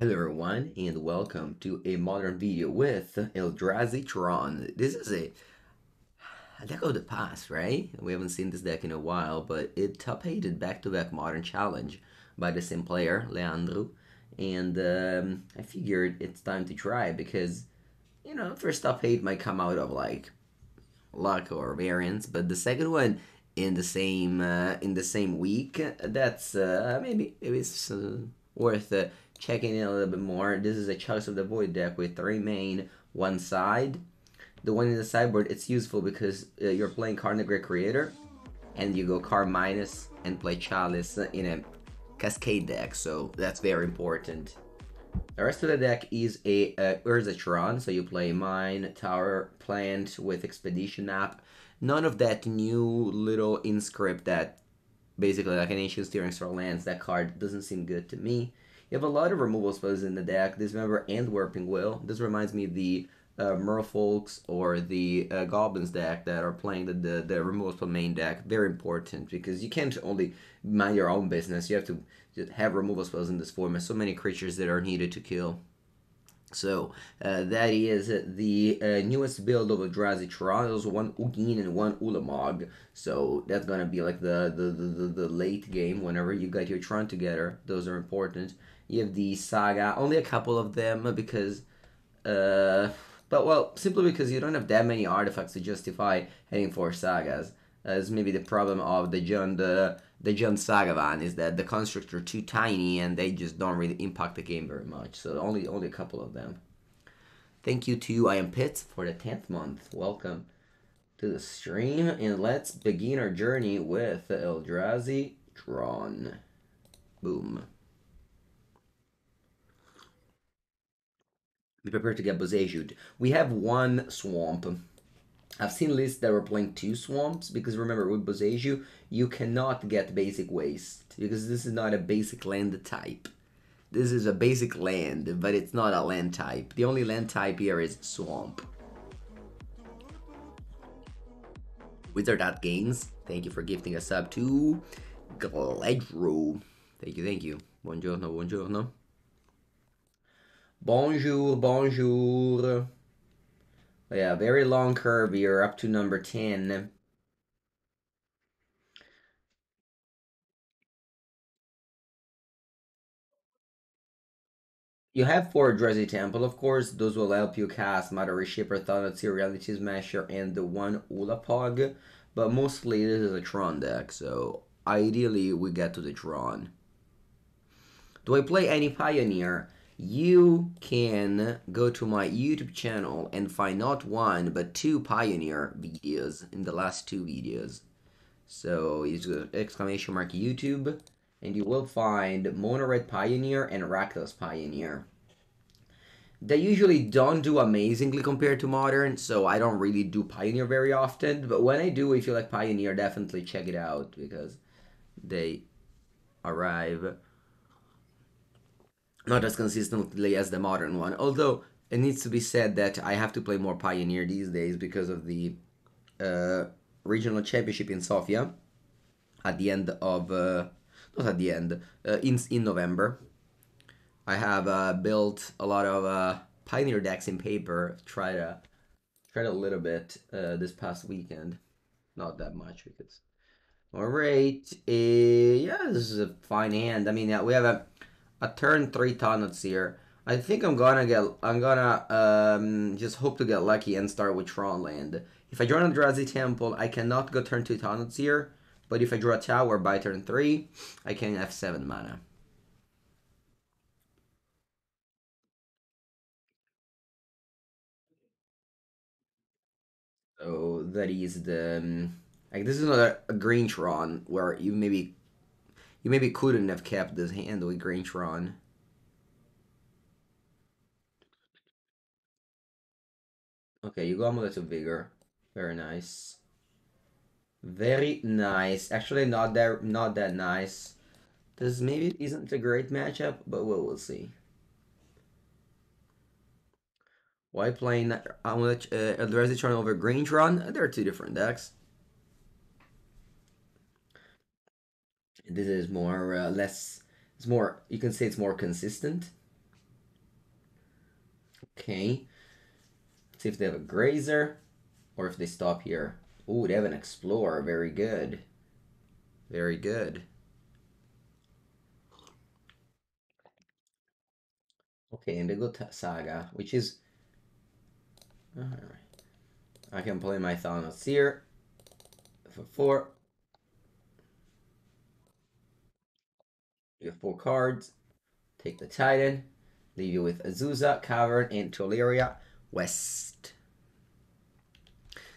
Hello everyone and welcome to a modern video with Eldrazi Tron. This is a, deck of the past, right? We haven't seen this deck in a while, but it top-hated back-to-back Modern Challenge by the same player, Leandro. And um, I figured it's time to try because, you know, first top 8 might come out of like luck or variance, but the second one in the same uh, in the same week, that's uh, maybe, maybe it's uh, worth uh, checking in a little bit more. This is a Chalice of the Void deck with three main, one side. The one in the sideboard, it's useful because uh, you're playing Karn Great Creator, and you go Karn minus and play Chalice in a Cascade deck, so that's very important. The rest of the deck is a uh, Urzatron, so you play Mine, Tower, Plant with Expedition Map. None of that new little inscript that basically like an Ancient Stirring Star lands, that card doesn't seem good to me. You have a lot of removal spells in the deck. Dismember and Warping Wail. This reminds me of the uh, Merfolks or the uh, Goblins deck that are playing the, the, the removal spell main deck. Very important because you can't only mind your own business. You have to have removal spells in this format. So many creatures that are needed to kill. So uh, that is the uh, newest build of Eldrazi. There's one Ugin and one Ulamog. So that's gonna be like the, the, the, the, late game whenever you got your Tron together. Those are important. You have the Saga, only a couple of them because, uh, but well, simply because you don't have that many artifacts to justify heading for Sagas. As maybe the problem of the John the the John Sagavan is that the constructs are too tiny and they just don't really impact the game very much. So only only a couple of them. Thank you to I am Pitts for the tenth month. Welcome to the stream and let's begin our journey with Eldrazi Tron. Boom. Be prepared to get Boseijute. We have one swamp. I've seen lists that were playing two swamps because remember with Boseiju you cannot get basic waste because this is not a basic land type. This is a basic land, but it's not a land type. The only land type here is swamp. Wizard at thank you for gifting a sub to Gledro. Thank you, thank you. Buongiorno, buongiorno. Bonjour, bonjour. Yeah, very long curve here, up to number 10. You have four Eldrazi Temple, of course. Those will help you cast Matter Reshaper, Thanatir, Reality Smasher, and the one Ulamog. But mostly this is a Tron deck, so ideally we get to the Tron. Do I play any Pioneer? You can go to my YouTube channel and find not one but two Pioneer videos in the last two videos. So use exclamation mark YouTube and you will find Mono Red Pioneer and Rakdos Pioneer. They usually don't do amazingly compared to Modern, so I don't really do Pioneer very often, but when I do, if you like Pioneer, definitely check it out because they arrive not as consistently as the modern one. Although it needs to be said that I have to play more Pioneer these days because of the uh, regional championship in Sofia at the end of uh, not at the end uh, in in November. I have uh, built a lot of uh, Pioneer decks in paper. Tried a tried a little bit uh, this past weekend, not that much because. All right, yeah, this is a fine hand. I mean, we have a a turn three Thought-Knots here. I think I'm gonna get, I'm gonna um, just hope to get lucky and start with Tron land. If I draw an Eldrazi Temple, I cannot go turn two Thought-Knots here. But if I draw a Tower by turn three, I can have seven mana. So that is the um, like this is not a, a green Tron where you maybe you maybe couldn't have kept this hand with Green Tron. Okay, you go Amulet of Vigor. Very nice. Very nice. Actually, not that not that nice. This maybe isn't a great matchup, but we'll, see. Why playing Amulet uh, Eldrazi Tron over Green Tron? There are two different decks. This is more uh, less it's more you can say it's more consistent Okay. Let's see if they have a grazer or if they stop here. oh they have an explorer. Very good. Very good. Okay, Indigo Saga, which is... Alright. I can play my Thanos here. For four. You have four cards. Take the Titan. Leave you with Azusa, Cavern, and Tolaria West.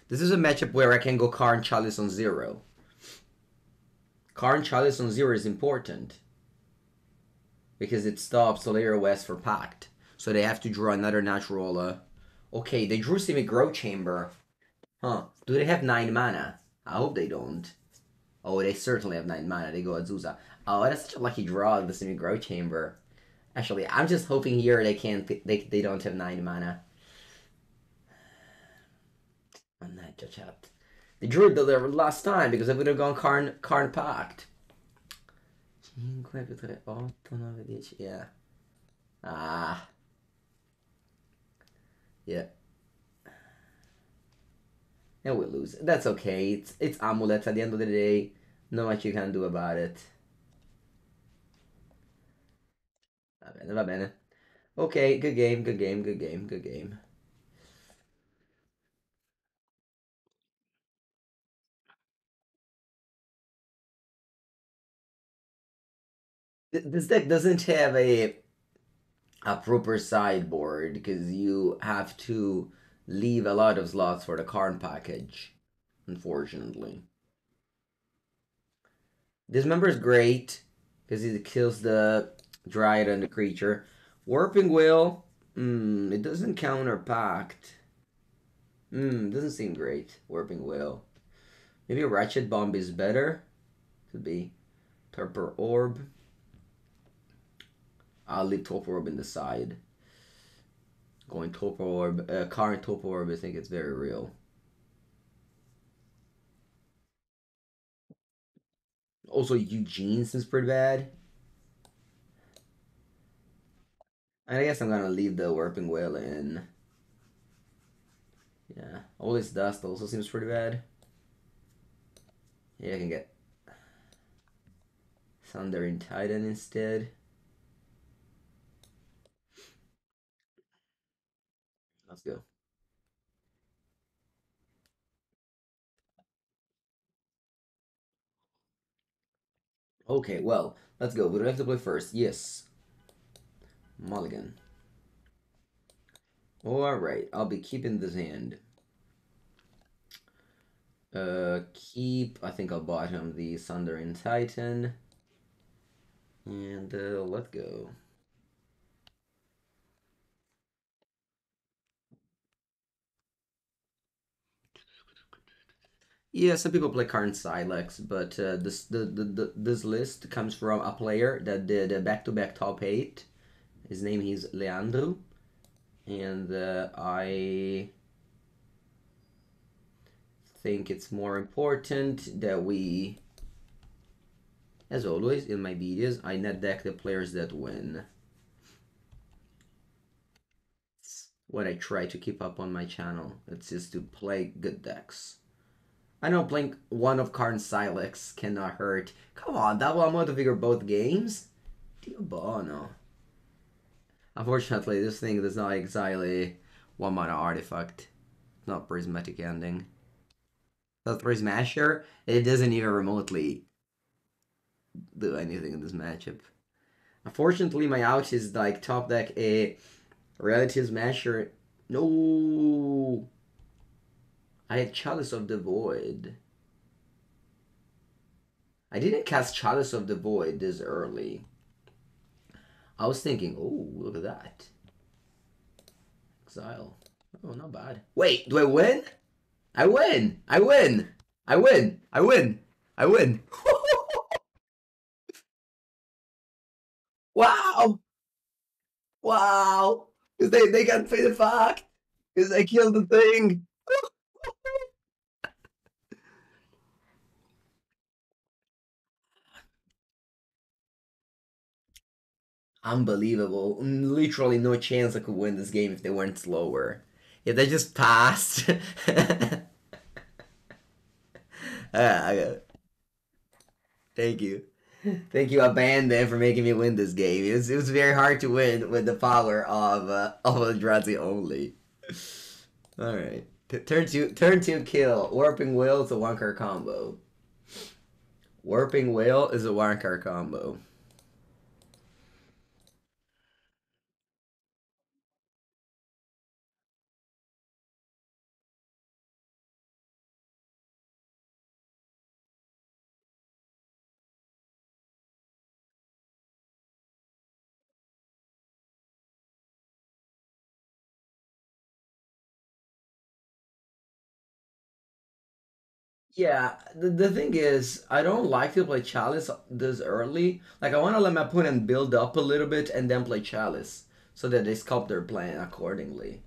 This is a matchup where I can go Karn Chalice on zero. Karn Chalice on zero is important. Because it stops Tolaria West for Pact. So they have to draw another natural... Uh... Okay, they drew Simic Growth Chamber. Huh. Do they have 9 mana? I hope they don't. Oh, they certainly have 9 mana. They go Azusa. Oh, that's such a lucky draw, the Simic Growth Chamber. Actually, I'm just hoping here they can't... They, they don't have 9 mana. Mannaggia chat. They drew it the last time because I would have gone Karn, Karn Pact. 5 più 3, 8, 9, 10, yeah. Ah. Yeah. And we lose. That's okay. It's it's amulets at the end of the day. Not much you can do about it. Va bene, va bene. Ok, good game, good game, good game, good game. This deck doesn't have a a proper sideboard because you have to leave a lot of slots for the Karn package, unfortunately. Dismember is great because it kills the Dryad and the creature. Warping Wail, hmm, it doesn't counter Pact. Hmm, doesn't seem great, Warping Wail. Maybe a Ratchet Bomb is better? Could be. Torpor Orb. I'll leave Torpor Orb in the side. Going Torpor Orb, uh, current Torpor Orb, I think it's very real. Also, Ugin seems pretty bad. I guess I'm gonna leave the Warping Wail in. Yeah, All Is Dust also seems pretty bad. Yeah, I can get Sundering Titan instead. Let's go. Okay, well, let's go. We do have to play first. Yes. Mulligan. Alright, I'll be keeping this hand. Uh, keep, I think I'll bottom the Sundering Titan. And uh, let's go. Yeah, some people play Karn Sylex, but uh, this the, the, the this list comes from a player that did a back-to-back top eight. His name is Leandro, and uh, I think it's more important that we, as always in my videos, I net deck the players that win. It's what I try to keep up on my channel. It's just to play good decks. I know playing one of Karn Sylex cannot hurt. Come on, double amount to figure both games? Dio bono. Unfortunately, this thing does not a one mana artifact. Not prismatic ending. That's Prismasher, it doesn't even remotely do anything in this matchup. Unfortunately, my out is like top deck a Reality Smasher. No! I had Chalice of the Void. I didn't cast Chalice of the Void this early. I was thinking, oh, look at that. Exile. Oh, not bad. Wait, do I win? I win! I win! I win! I win! I win! wow! Wow! Because they, they can't pay the fuck! Because I killed the thing! Unbelievable. Literally no chance I could win this game if they weren't slower. If they just passed. Ah, thank you. Thank you, Abandon, for making me win this game. It was, it was very hard to win with the power of uh, of Eldrazi only. Alright. Turn two turn two kill. Warping Wail is a one card combo. Warping Wail is a one card combo. Yeah, the, the thing is, I don't like to play Chalice this early. Like, I want to let my opponent build up a little bit and then play Chalice so that they sculpt their plan accordingly.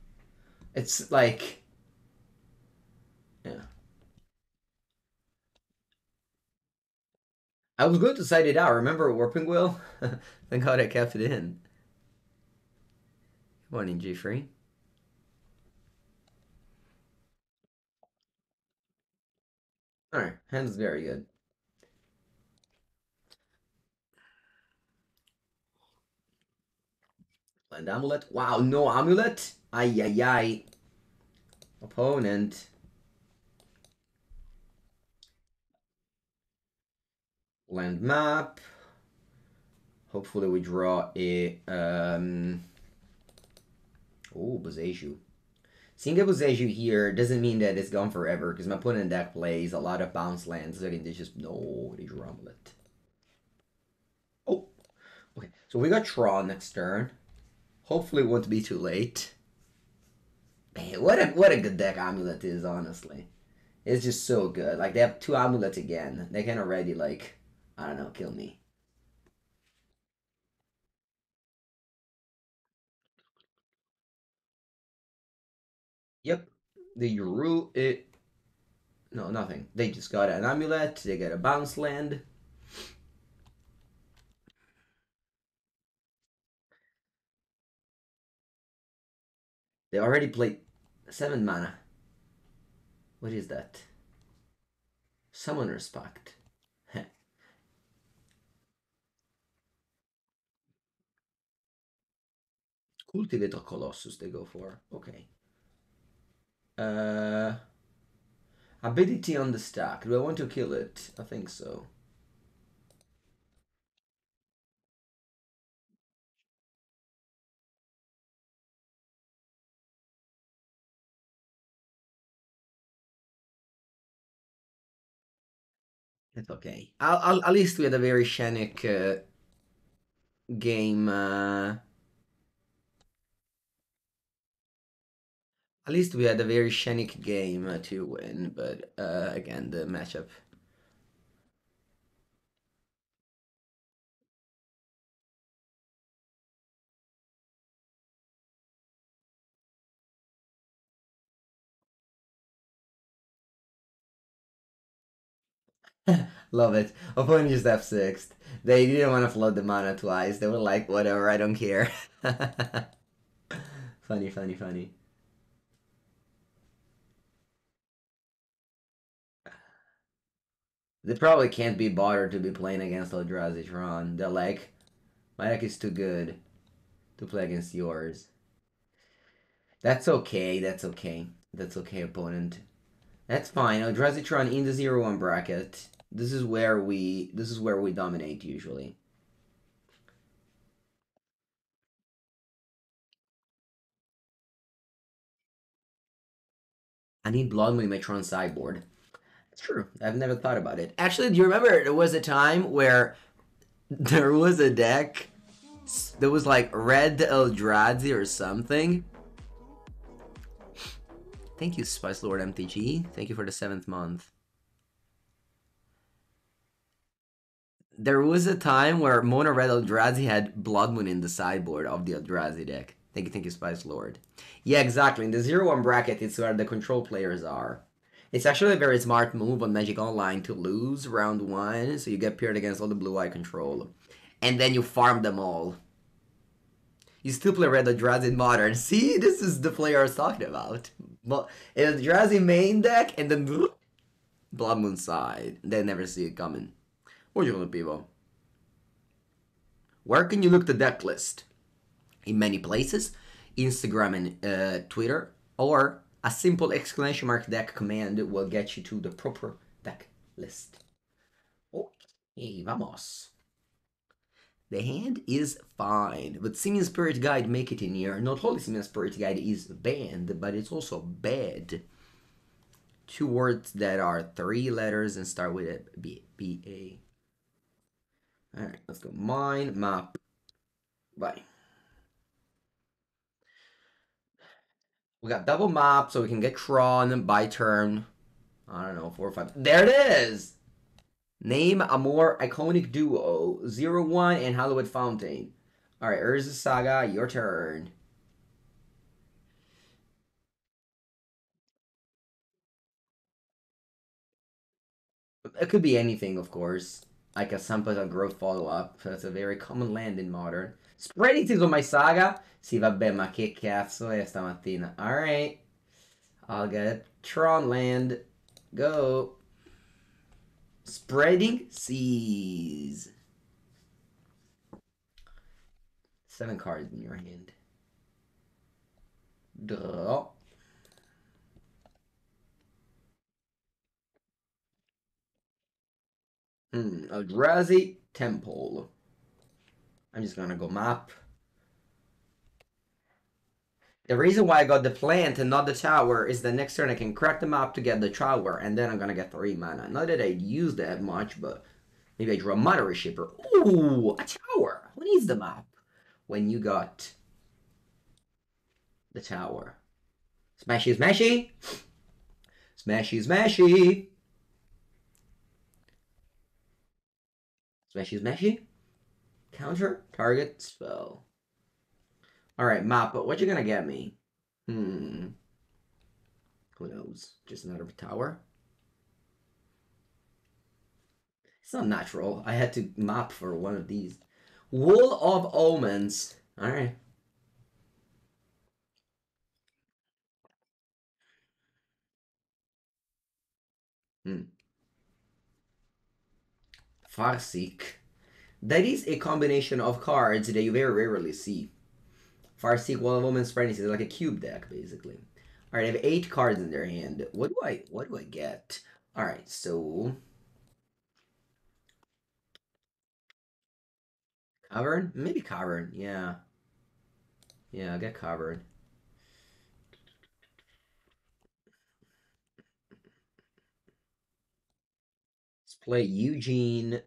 It's like, yeah. I was going to side it out. Remember Warping Wail? Thank God I kept it in. Morning, G3. Alright, hand's very good. Land Amulet. Wow, no Amulet? Ay, ay, ay. Opponent. Land map. Hopefully we draw a... Um... Oh, Boseiju. Seeing a Boseiju here doesn't mean that it's gone forever, because my opponent deck plays a lot of bounce lands, so they just... No, they draw Amulet. Oh, okay. So we got Tron next turn. Hopefully it won't be too late. Man, what a what a good deck Amulet is, honestly. It's just so good. Like they have two amulets again. They can already like I don't know, kill me. Yep. The Uru it no nothing. They just got an amulet, they get a bounce land. They already played seven mana. What is that? Summoner's Pact. Cultivator Colossus they go for. Okay. Uh, ability on the stack. Do I want to kill it? I think so. It's okay. I'll, I'll, at least we had a very Shenik uh, game. Uh, at least we had a very Shenik game uh, to win, but uh, again, the matchup. Love it. Opponent just F6. They didn't want to flood the mana twice. They were like, whatever, I don't care. funny, funny, funny. They probably can't be bothered to be playing against Eldrazi Tron. They're like, my deck is too good to play against yours. That's okay, that's okay. That's okay, opponent. That's fine. Eldrazi Tron in the 0-1 bracket. This is where we this is where we dominate usually. I need Blood Moon in my Tron sideboard. It's true. I've never thought about it. Actually, do you remember there was a time where there was a deck that was like Red Eldrazi or something? Thank you, Spice Lord MTG. Thank you for the seventh month. There was a time where Mono Red Eldrazi had Blood Moon in the sideboard of the Eldrazi deck. Thank you, thank you, Spice Lord. Yeah, exactly. In the 0-1 bracket, it's where the control players are. It's actually a very smart move on Magic Online to lose round one, so you get paired against all the blue eye control. And then you farm them all. You still play Red Eldrazi in Modern. See, this is the player I was talking about. Eldrazi main deck and then Blood Moon side. They never see it coming. What you gonna people? Where can you look the deck list? In many places, Instagram and uh, Twitter, or a simple exclamation mark deck command will get you to the proper deck list. Okay, vamos. The hand is fine, but Simian Spirit Guide make it in here. Not only Simian Spirit Guide is banned, but it's also bad. Two words that are three letters and start with a B, B A. Alright, let's go. Mine, map, bye. We got double mop, so we can get crawl and then by turn. I don't know, four or five. There it is! Name a more iconic duo. Zero One and Hollywood Fountain. Alright, Urza Saga, your turn. It could be anything, of course. Like a Sampata Growth follow-up. That's a very common land in Modern. Spreading seas on my Saga? Sì, vabbè, ma che cazzo è stamattina? Alright. I'll get Tron land. Go. Spreading seas. Seven cards in your hand. Draw. Hmm, Eldrazi Temple. I'm just gonna go map. The reason why I got the plant and not the tower is the next turn I can crack the map to get the tower, and then I'm gonna get 3 mana. Not that I'd use that much, but maybe I draw Mana Shipper. Ooh, a tower! Who needs the map? When you got the tower. Smashy, smashy! Smashy, smashy! Smashy, smashy? Counter, target, spell. Alright, map, but what you gonna get me? Hmm. Who knows? Just another tower? It's not natural. I had to map for one of these. Wall of Omens. Alright. Hmm. Farseek. That is a combination of cards that you very rarely see. Farseek, Wall of Omens Frenzy is like a cube deck, basically. Alright, I have eight cards in their hand. What do I what do I get? Alright, so Cavern? Maybe Cavern, yeah. Yeah, I'll get Cavern. Let's play Ugin.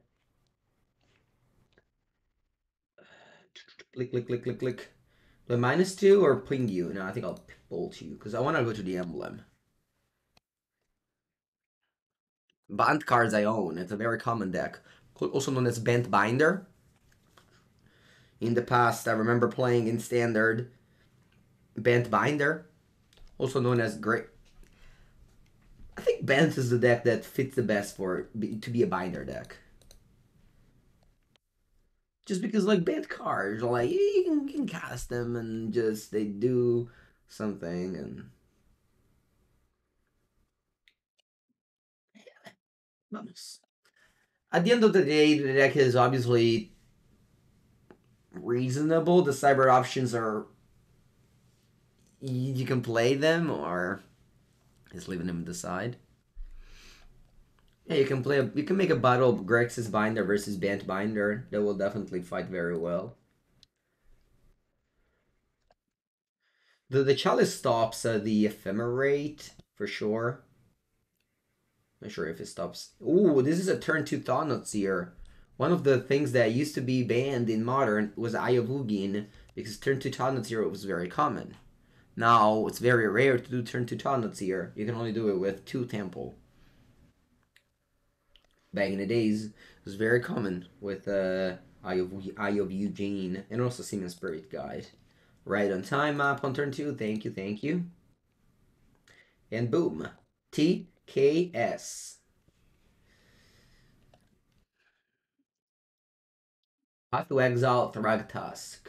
Click, click, click, click, click. The minus two or ping you? No, I think I'll bolt you because I want to go to the emblem. Band cards I own. It's a very common deck. Also known as Bant Binder. In the past, I remember playing in Standard Bant Binder. Also known as Great. I think Bant is the deck that fits the best for to be a binder deck just because like bad cards like you can, you can cast them and just they do something and at the end of the day the deck is obviously reasonable. The cyber options are you can play them or just leaving them to the side yeah, you can play. A, you can make a battle of Grixis Binder versus Bant Binder. That will definitely fight very well. The the chalice stops uh, the ephemerate for sure. Not sure if it stops. Ooh, this is a turn two Thought-Knot-Seer. One of the things that used to be banned in Modern was Eye because turn two Thought-Knot-Seer was very common. Now it's very rare to do turn two Thought-Knot-Seer. You can only do it with two Temple back in the days, it was very common with uh, Eye of, Eye of Ugin and also Simian Spirit Guide. Right on time map on turn two. Thank you, thank you. And boom. TKS. Path to Exile Thragtusk.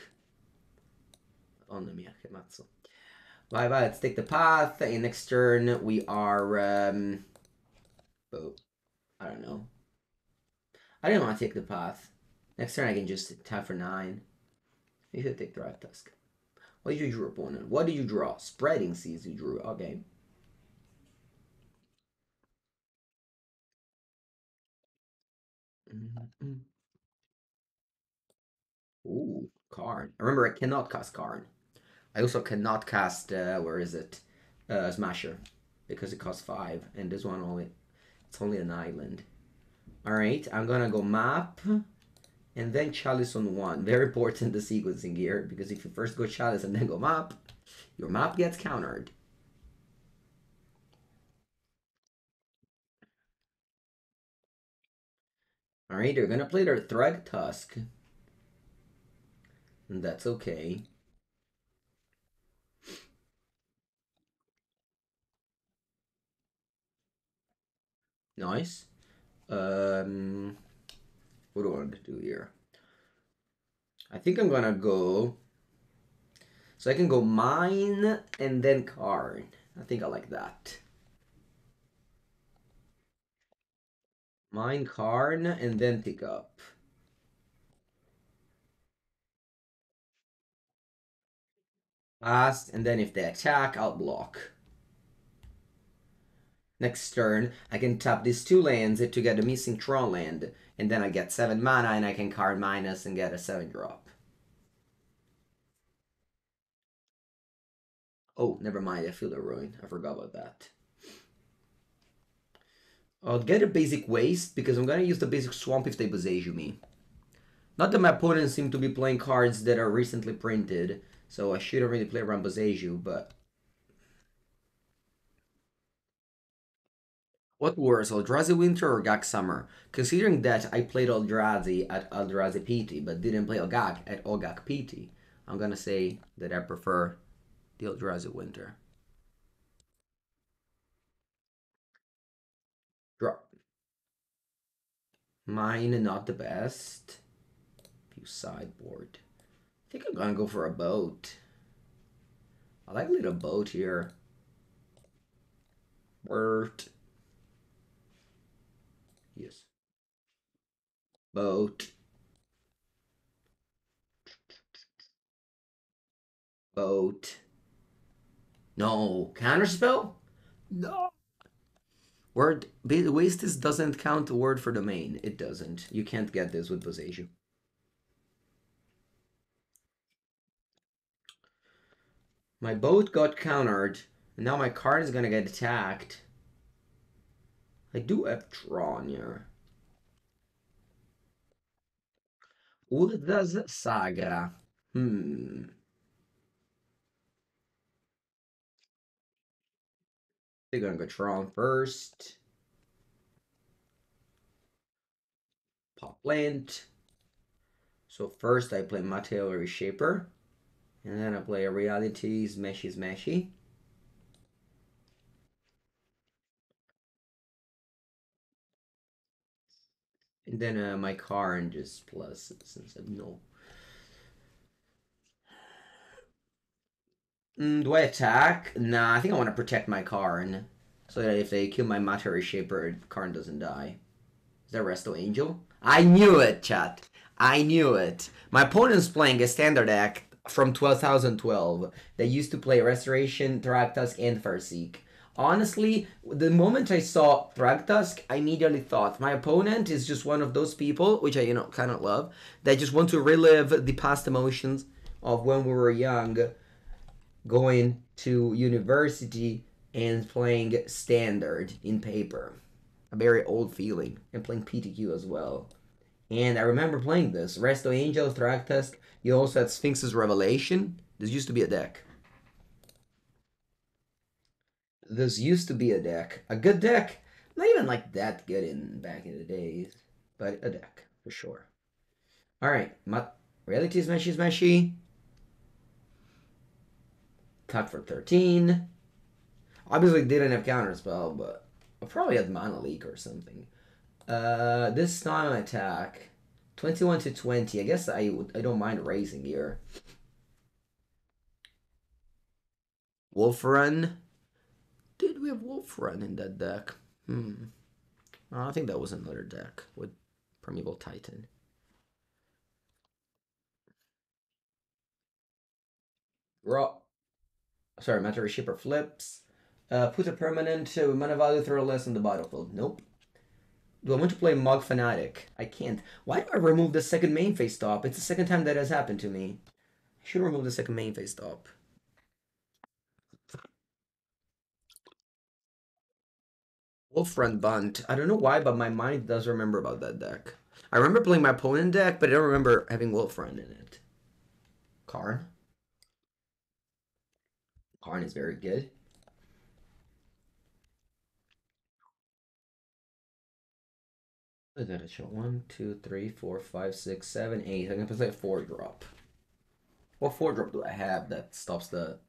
Madonna mia, che mazzo. Vai, vai, let's take the path. And next turn, we are, um... Oh, I don't know. I didn't want to take the path. Next turn, I can just tap for 9. You should take the Tusk. What did you draw, opponent? What did you draw? Spreading seas you drew. Okay. Mm-hmm. Ooh, Karn. Remember, I cannot cast Karn. I also cannot cast, uh, where is it? Uh, Smasher. Because it costs 5. And this one only, it's only an island. Alright, I'm gonna go map. And then Chalice on 1. Very important the sequencing here. Because if you first go Chalice and then go map, your map gets countered. Alright, they're gonna play their Thragtusk. And that's okay. Nice. Um, what do I want to do here? I think I'm gonna go. So I can go mine and then Karn. I think I like that. Mine Karn and then pick up. Fast, and then if they attack, I'll block. Next turn, I can tap these two lands to get a missing draw land, and then I get 7 mana and I can Karn minus and get a 7 drop. Oh, never mind, I feel the ruin. I forgot about that. I'll get a basic waste because I'm gonna use the basic swamp if they Boseiju me. Not that my opponents seem to be playing cards that are recently printed, so I shouldn't really play around Boseiju, but What worse, Eldrazi Winter or Hogaak Summer? Considering that I played Eldrazi at Eldrazi PT, but didn't play Hogaak at Hogaak PT, I'm gonna say that I prefer the Eldrazi Winter. Drop. Mine not the best. View sideboard. I think I'm gonna go for a boat. I like a little boat here. Bert. Yes. Boat. Boat. No. Counterspell? No. Word. Waste this doesn't count the word for domain. It doesn't. You can't get this with Boseiju. My boat got countered. And now my Karn is gonna get attacked. I do have Tron here. Urza's Saga. Hmm. They're gonna go Tron first. Pop. So first I play Matter Reshaper. And then I play a Realities Meshy Smashy. And then uh, my car and just plus since I no. Mm, do I attack? Nah, I think I want to protect my Karn. So that if they kill my Matter Reshaper, Karn doesn't die. Is that Resto Angel? I knew it, chat. I knew it. My opponent's playing a standard deck from 2012 They used to play Restoration, Thragtusk, and Farseek. Honestly, the moment I saw Thragtusk, I immediately thought my opponent is just one of those people, which I you know kind of love, that just want to relive the past emotions of when we were young, going to university and playing standard in paper. A very old feeling, and playing PTQ as well. And I remember playing this. Resto Angel, Thragtusk. You also had Sphinx's Revelation. This used to be a deck. This used to be a deck. A good deck. Not even like that good in back in the days. But a deck, for sure. Alright. Reality Smashy Smashy. Cut for 13. Obviously didn't have counterspell, but I probably had mana leak or something. Uh, this time attack, 21 to 20. I guess I would, I don't mind raising here. Wolf Run. Did we have Wolf Run in that deck? Hmm. I think that was another deck with Primeval Titan. Raw. Sorry, Matter Shipper flips. Uh, put a permanent uh, mana value throw less on the battlefield. Nope. Do I want to play Mog Fanatic? I can't. Why do I remove the second main phase stop? It's the second time that has happened to me. I should remove the second main phase stop. Wolfrun Bant. I don't know why, but my mind does remember about that deck. I remember playing my opponent deck, but I don't remember having Wolfrun in it. Karn. Karn is very good. That show one, two, three, four, five, six, seven, eight. I'm gonna play a four drop. What four drop do I have that stops the?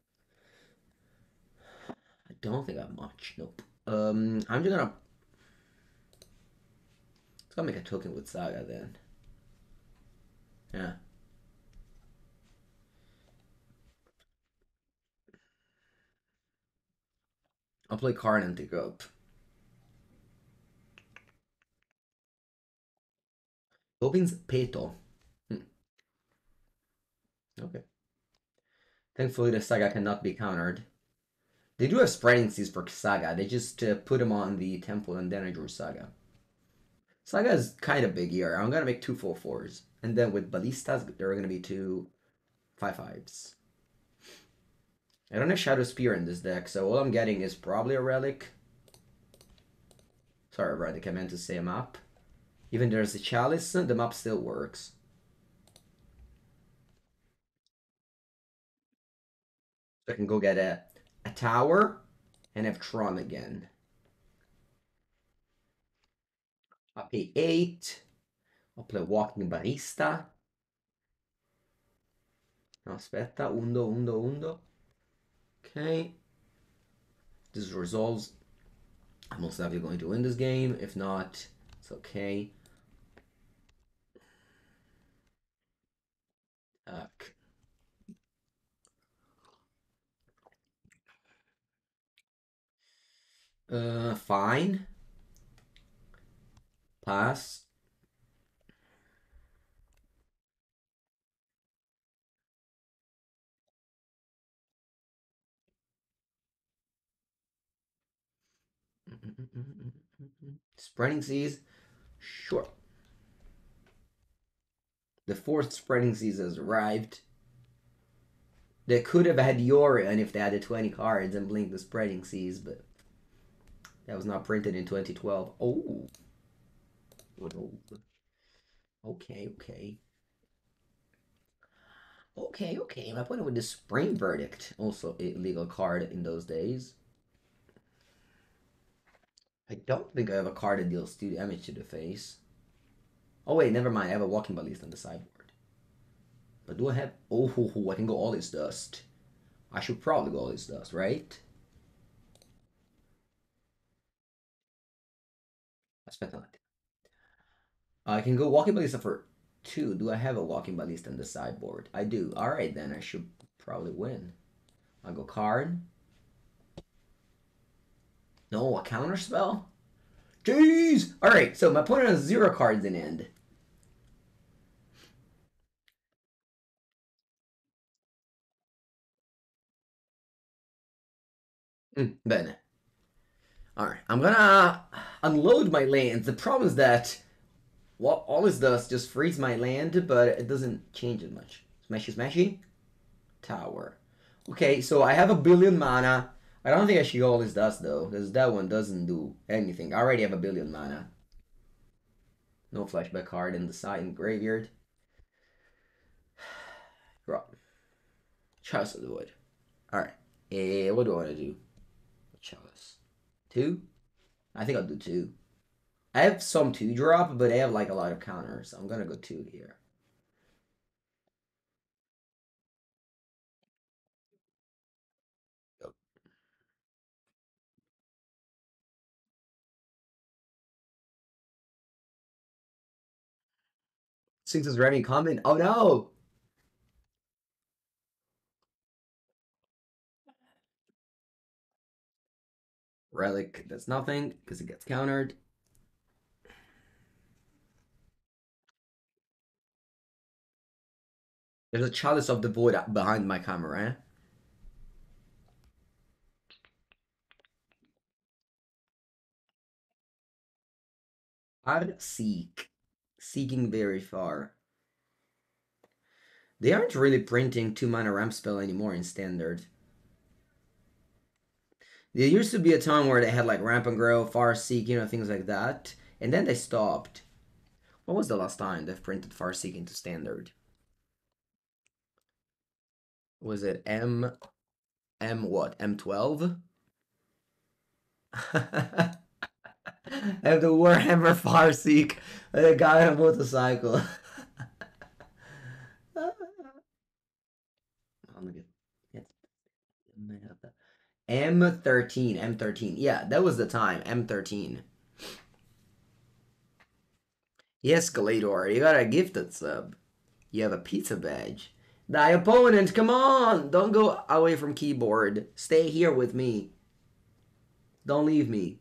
I don't think I have much. Nope. Um, I'm just gonna. Let's go make a token with Saga then. Yeah. I'll play Karn and take up. Peto. Hmm. Okay. Thankfully, the Saga cannot be countered. They do have spreading seas for Saga. They just uh, put them on the temple and then I drew Saga. Saga is kind of big here. I'm gonna make two full fours. And then with Ballistas, there are gonna be two five fives. I don't have Shadowspear in this deck, so all I'm getting is probably a relic. Sorry, relic, I meant to say a map. Even there's a chalice, the map still works. I can go get a, a tower and have Tron again. I'll pay eight. I'll play Walking Ballista. No, aspetta, undo, undo, undo. Okay. This resolves. I'm most likely going to win this game. If not, it's okay. Uh, fine. Pass. Spreading seas, sure. The fourth spreading seas has arrived. They could have had Yorion if they had the 20 cards and blinked the spreading seas, but that was not printed in 2012. Oh. oh okay, okay. Okay, okay. My point with the Supreme Verdict, also a legal card in those days. I don't think I have a card that deals 2 damage to the face. Oh wait, never mind. I have a walking ballista on the sideboard. But do I have... Oh, I can go All Is Dust. I should probably go All Is Dust, right? Aspetta I can go walking ballista for two. Do I have a walking ballista on the sideboard? I do. Alright then, I should probably win. I'll go card. No, a counter spell? Jeez! Alright, so my opponent has zero cards in end. Mm, bene. Alright, I'm gonna unload my lands. The problem is that what all this does just frees my land, but it doesn't change it much. Smashy smashy? Tower. Okay, so I have a billion mana. I don't think I should All Is Dust though, because that one doesn't do anything. I already have a billion mana. No flashback card in the side in graveyard. Drop. Chalice of the Void. Alright. Eh, what do I want to do? Chalice. Two? I think I'll do two. I have some two drop, but I have like a lot of counters. I'm gonna go two here. Since it's Remy comment. Oh no! Relic does nothing because it gets countered. There's a Chalice of the Void behind my camera. Eh? seek. Seeking very far. They aren't really printing two mana ramp spell anymore in standard. There used to be a time where they had like ramp and grow, Farseek, you know, things like that. And then they stopped. What was the last time they've printed Farseek into standard? Was it M M what? M12? I have the Warhammer Farseek, the guy on a motorcycle. M13, M13. Yeah, that was the time. M13. Yes, Galador, you got a gifted sub. You have a pizza badge. Thy opponent, come on! Don't go away from keyboard. Stay here with me. Don't leave me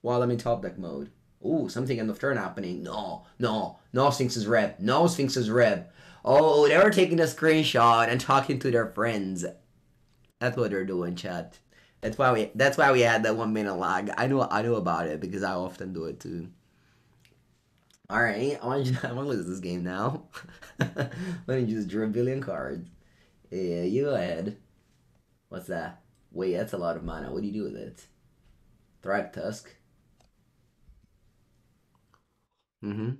while I'm in top deck mode. Ooh, something end of turn happening. No, no, no Sphinx's Rev. No Sphinx's Rev. Oh, they were taking a screenshot and talking to their friends. That's what they're doing, chat. That's why we that's why we had that one minute lag. I know I know about it because I often do it too. Alright, I want to I want to lose this game now. Let me just draw a billion cards. Yeah, you go ahead. What's that? Wait, that's a lot of mana. What do you do with it? Thragtusk. Mm-hmm.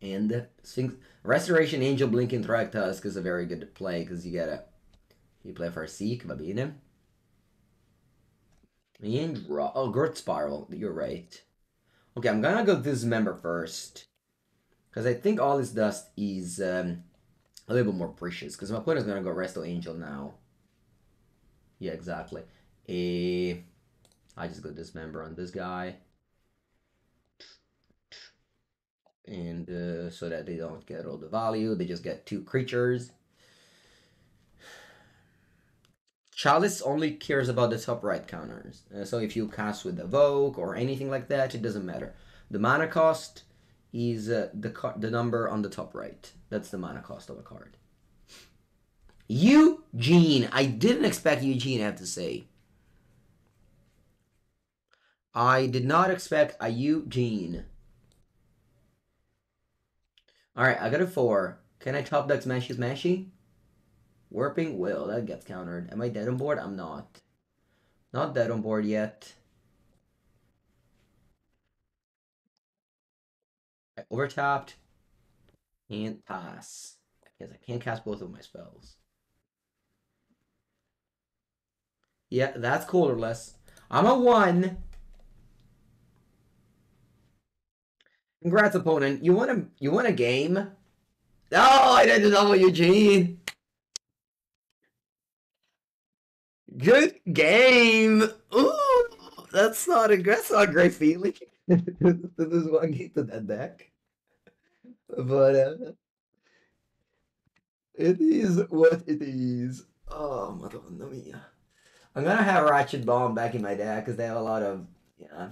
And Sphinx Restoration Angel Blinking Thragtusk is a very good play because you get a you play for a Seek, va bene. And draw oh Growth Spiral, you're right. Okay, I'm gonna go Dismember first. Because I think All Is Dust is um, a little bit more precious. Because my opponent's gonna go Resto Angel now. Yeah, exactly. A eh, I just go Dismember on this guy. and uh, so that they don't get all the value they just get two creatures Chalice only cares about the top right counters. Uh, so if you cast with evoke or anything like that it doesn't matter. The mana cost is uh, the the number on the top right. That's the mana cost of a card. Ugin! I didn't expect Ugin I have to say. I did not expect a Ugin. Alright, I got a four. Can I top deck Smashy Smashy? Warping Wail. That gets countered. Am I dead on board? I'm not. Not dead on board yet. I overtapped. Can't pass. Because I can't cast both of my spells. Yeah, that's colorless. I'm a one. Congrats, opponent. You won a you won a game. Oh, I didn't know Ugin. Good game. Ooh, that's not a that's not great feeling. this is one game to that deck. But uh, it is what it is. Oh, madonna mia. I'm gonna have Ratchet Bomb back in my deck because they have a lot of yeah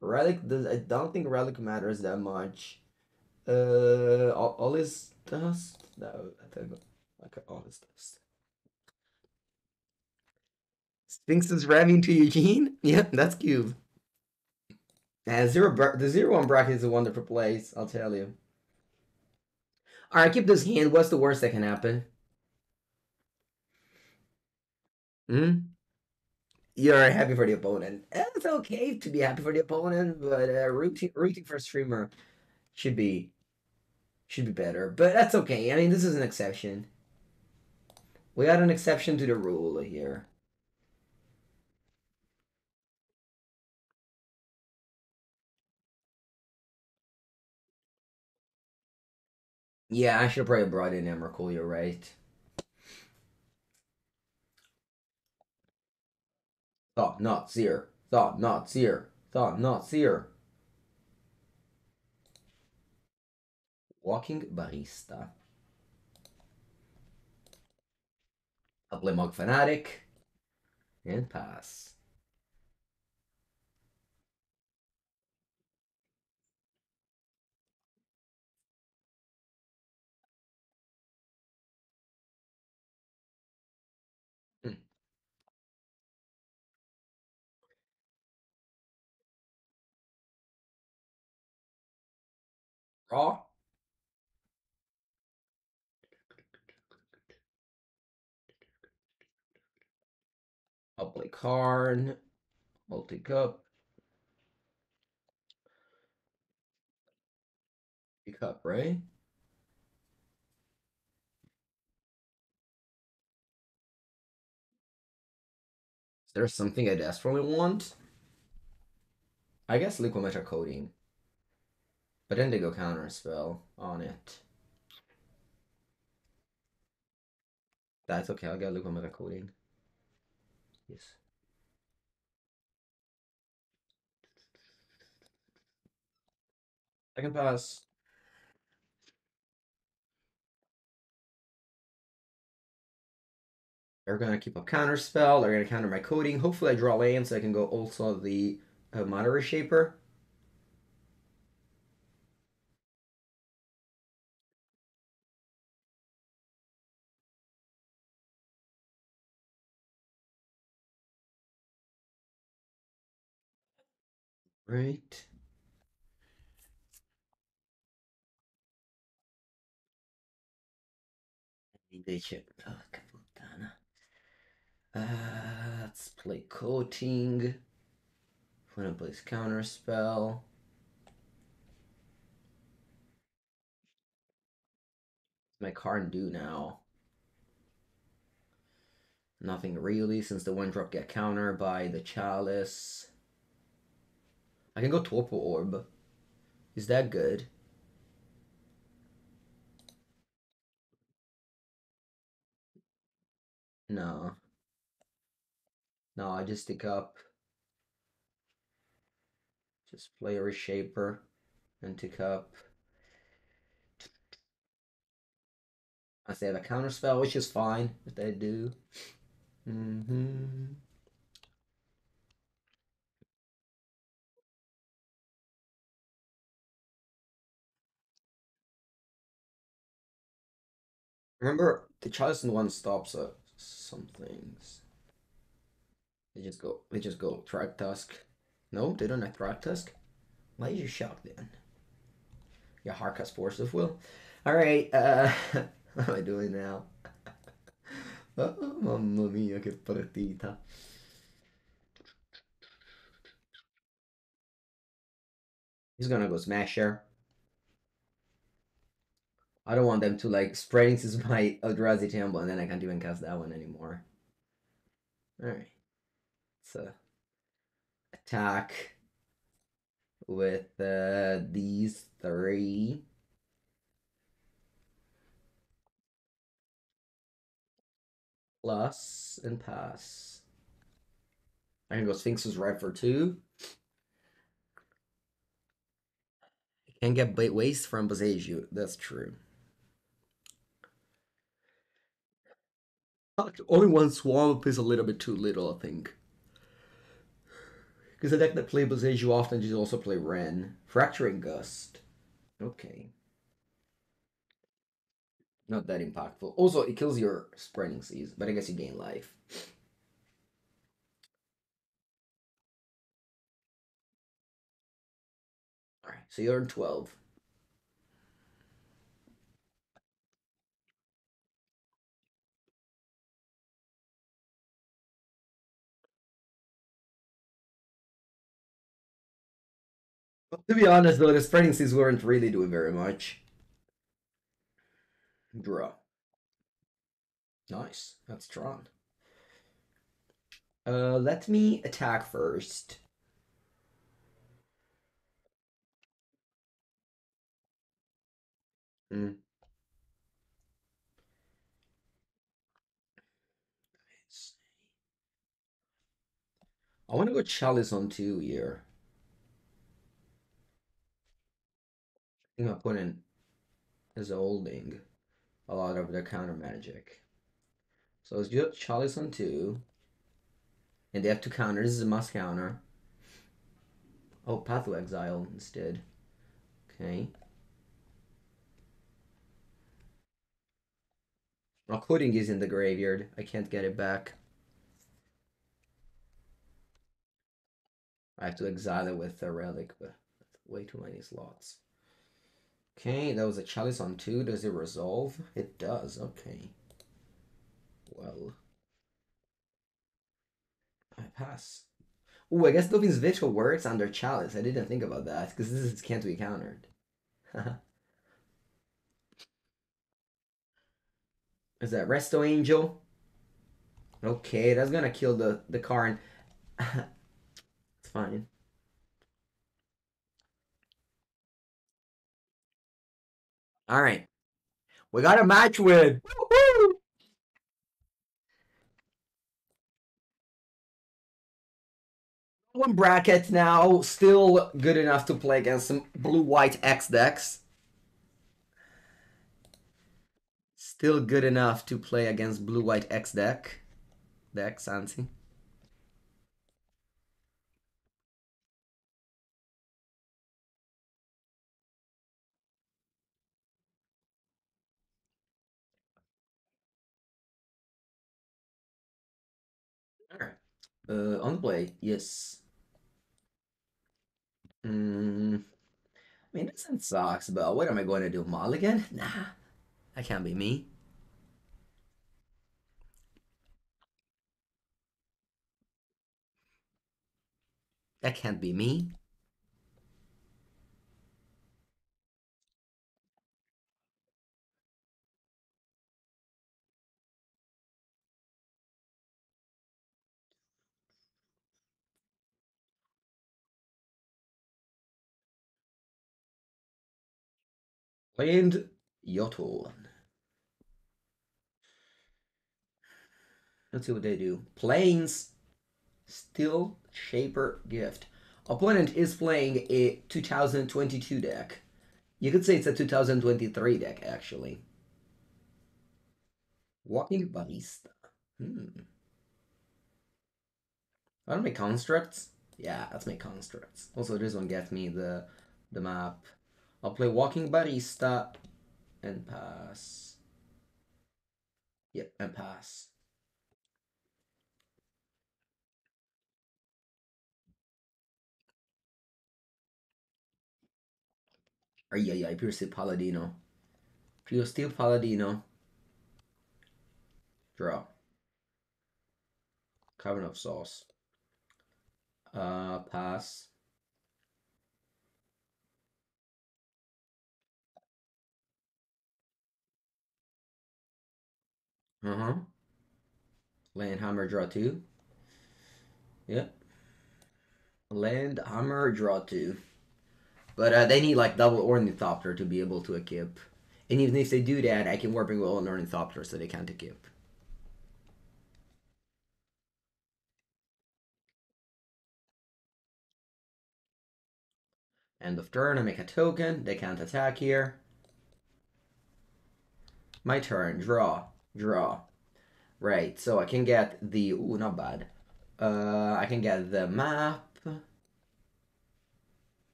Relic does I don't think relic matters that much. Uh, all, All Is Dust. No, I think like All Is Dust. Sphinx is ramming to Ugin. Yep, that's cube. And zero the zero one bracket is a wonderful place. I'll tell you. All right, keep this hand. What's the worst that can happen? Hmm you're happy for the opponent. It's okay to be happy for the opponent, but uh, rooting rooting for a streamer should be should be better. But that's okay. I mean, this is an exception. We got an exception to the rule here. Yeah, I should have probably brought in Emrakul, you're right. Thought-Knot Seer. Thought not seer. Thought-Knot Seer. Walking Ballista. I'll play Fanatic. And pass. Draw. I'll play Karn. Multi cup. Cup, right? Is there something I desperately want? I guess Liquimetal Coating. But Indigo go counter spell on it. That's okay, I'll get Liquimetal Coating. Yes. I can pass. They're gonna keep up counter spell. They're gonna counter my coating. Hopefully, I draw land so I can go also the uh, Shaper. Right. Invece, puttana. Uh, let's play coating. Opponent plays counter spell. my card do now? Nothing really, since the one drop get counter by the chalice. I can go Torpor Orb. Is that good? No. No, I just stick up. Just play a Reshaper and tick up. I say have a counter spell, which is fine if they do. Mm-hmm. Remember, the Chalice one stops at some things. They just go. They just go Thragtusk. No, they don't have Thragtusk. Why are you shocked then? Yeah, Harkas Force of Will. All right. Uh, what am I doing now? oh, mamma mia, che partita. He's gonna go Smasher. I don't want them to like spreading this my Eldrazi Temple and then I can't even cast that one anymore. Alright. So attack with uh, these three. Plus and pass. I can go Sphinx's right for two. I can't get bait waste from Boseiju. That's true. Only one swamp is a little bit too little, I think. Because the deck that play Boseiju often just also play Ren. Fracturing Gust. Okay. Not that impactful. Also, it kills your Spreading Seas, but I guess you gain life. Alright, so you earn 12. To be honest, though, the spreading seas weren't really doing very much. Draw. Nice. That's drawn. Uh, let me attack first. Hmm. I want to go Chalice on two here. I think my opponent is holding a lot of their counter magic. So it's just Chalice on two. And they have to counter. This is a must counter. Oh, Path to Exile instead. Okay. Pudding is in the graveyard. I can't get it back. I have to exile it with a relic, but way too many slots. Okay, that was a chalice on two. Does it resolve? It does. Okay. Well. I pass. Oh, I guess Dovin's Vigil works under chalice. I didn't think about that, because this is can't be countered. is that Resto Angel? Okay, that's gonna kill the, the Karn. it's fine. All right. We got a match with. One bracket now, still good enough to play against some blue-white X decks. Still good enough to play against blue-white X deck. Deck, Sansi. Alright. Uh, on play, yes. Mm, I mean, this sucks, but what am I going to do? Mulligan? Nah, that can't be me. That can't be me. And Yotl. Let's see what they do. Plains. Steel Shaper Gift. Opponent is playing a 2022 deck. You could say it's a 2023 deck, actually. Walking Ballista. Hmm. I don't make constructs. Yeah, let's make constructs. Also, this one gets me the the map. I'll play Walking Ballista and pass. Yep, and pass. Ay, ay, ay, Pure Steel Paladino. Pure Steel Paladino. Draw. Cavern of Souls. Uh, pass. Uh-huh. Land hammer draw two. Yep. Land hammer draw two. But uh, they need like double Ornithopter to be able to equip. And even if they do that, I can Warping Wail an Ornithopter so they can't equip. End of turn, I make a token. They can't attack here. My turn, draw draw. Right, so I can get the, ooh, not bad. Uh, I can get the map.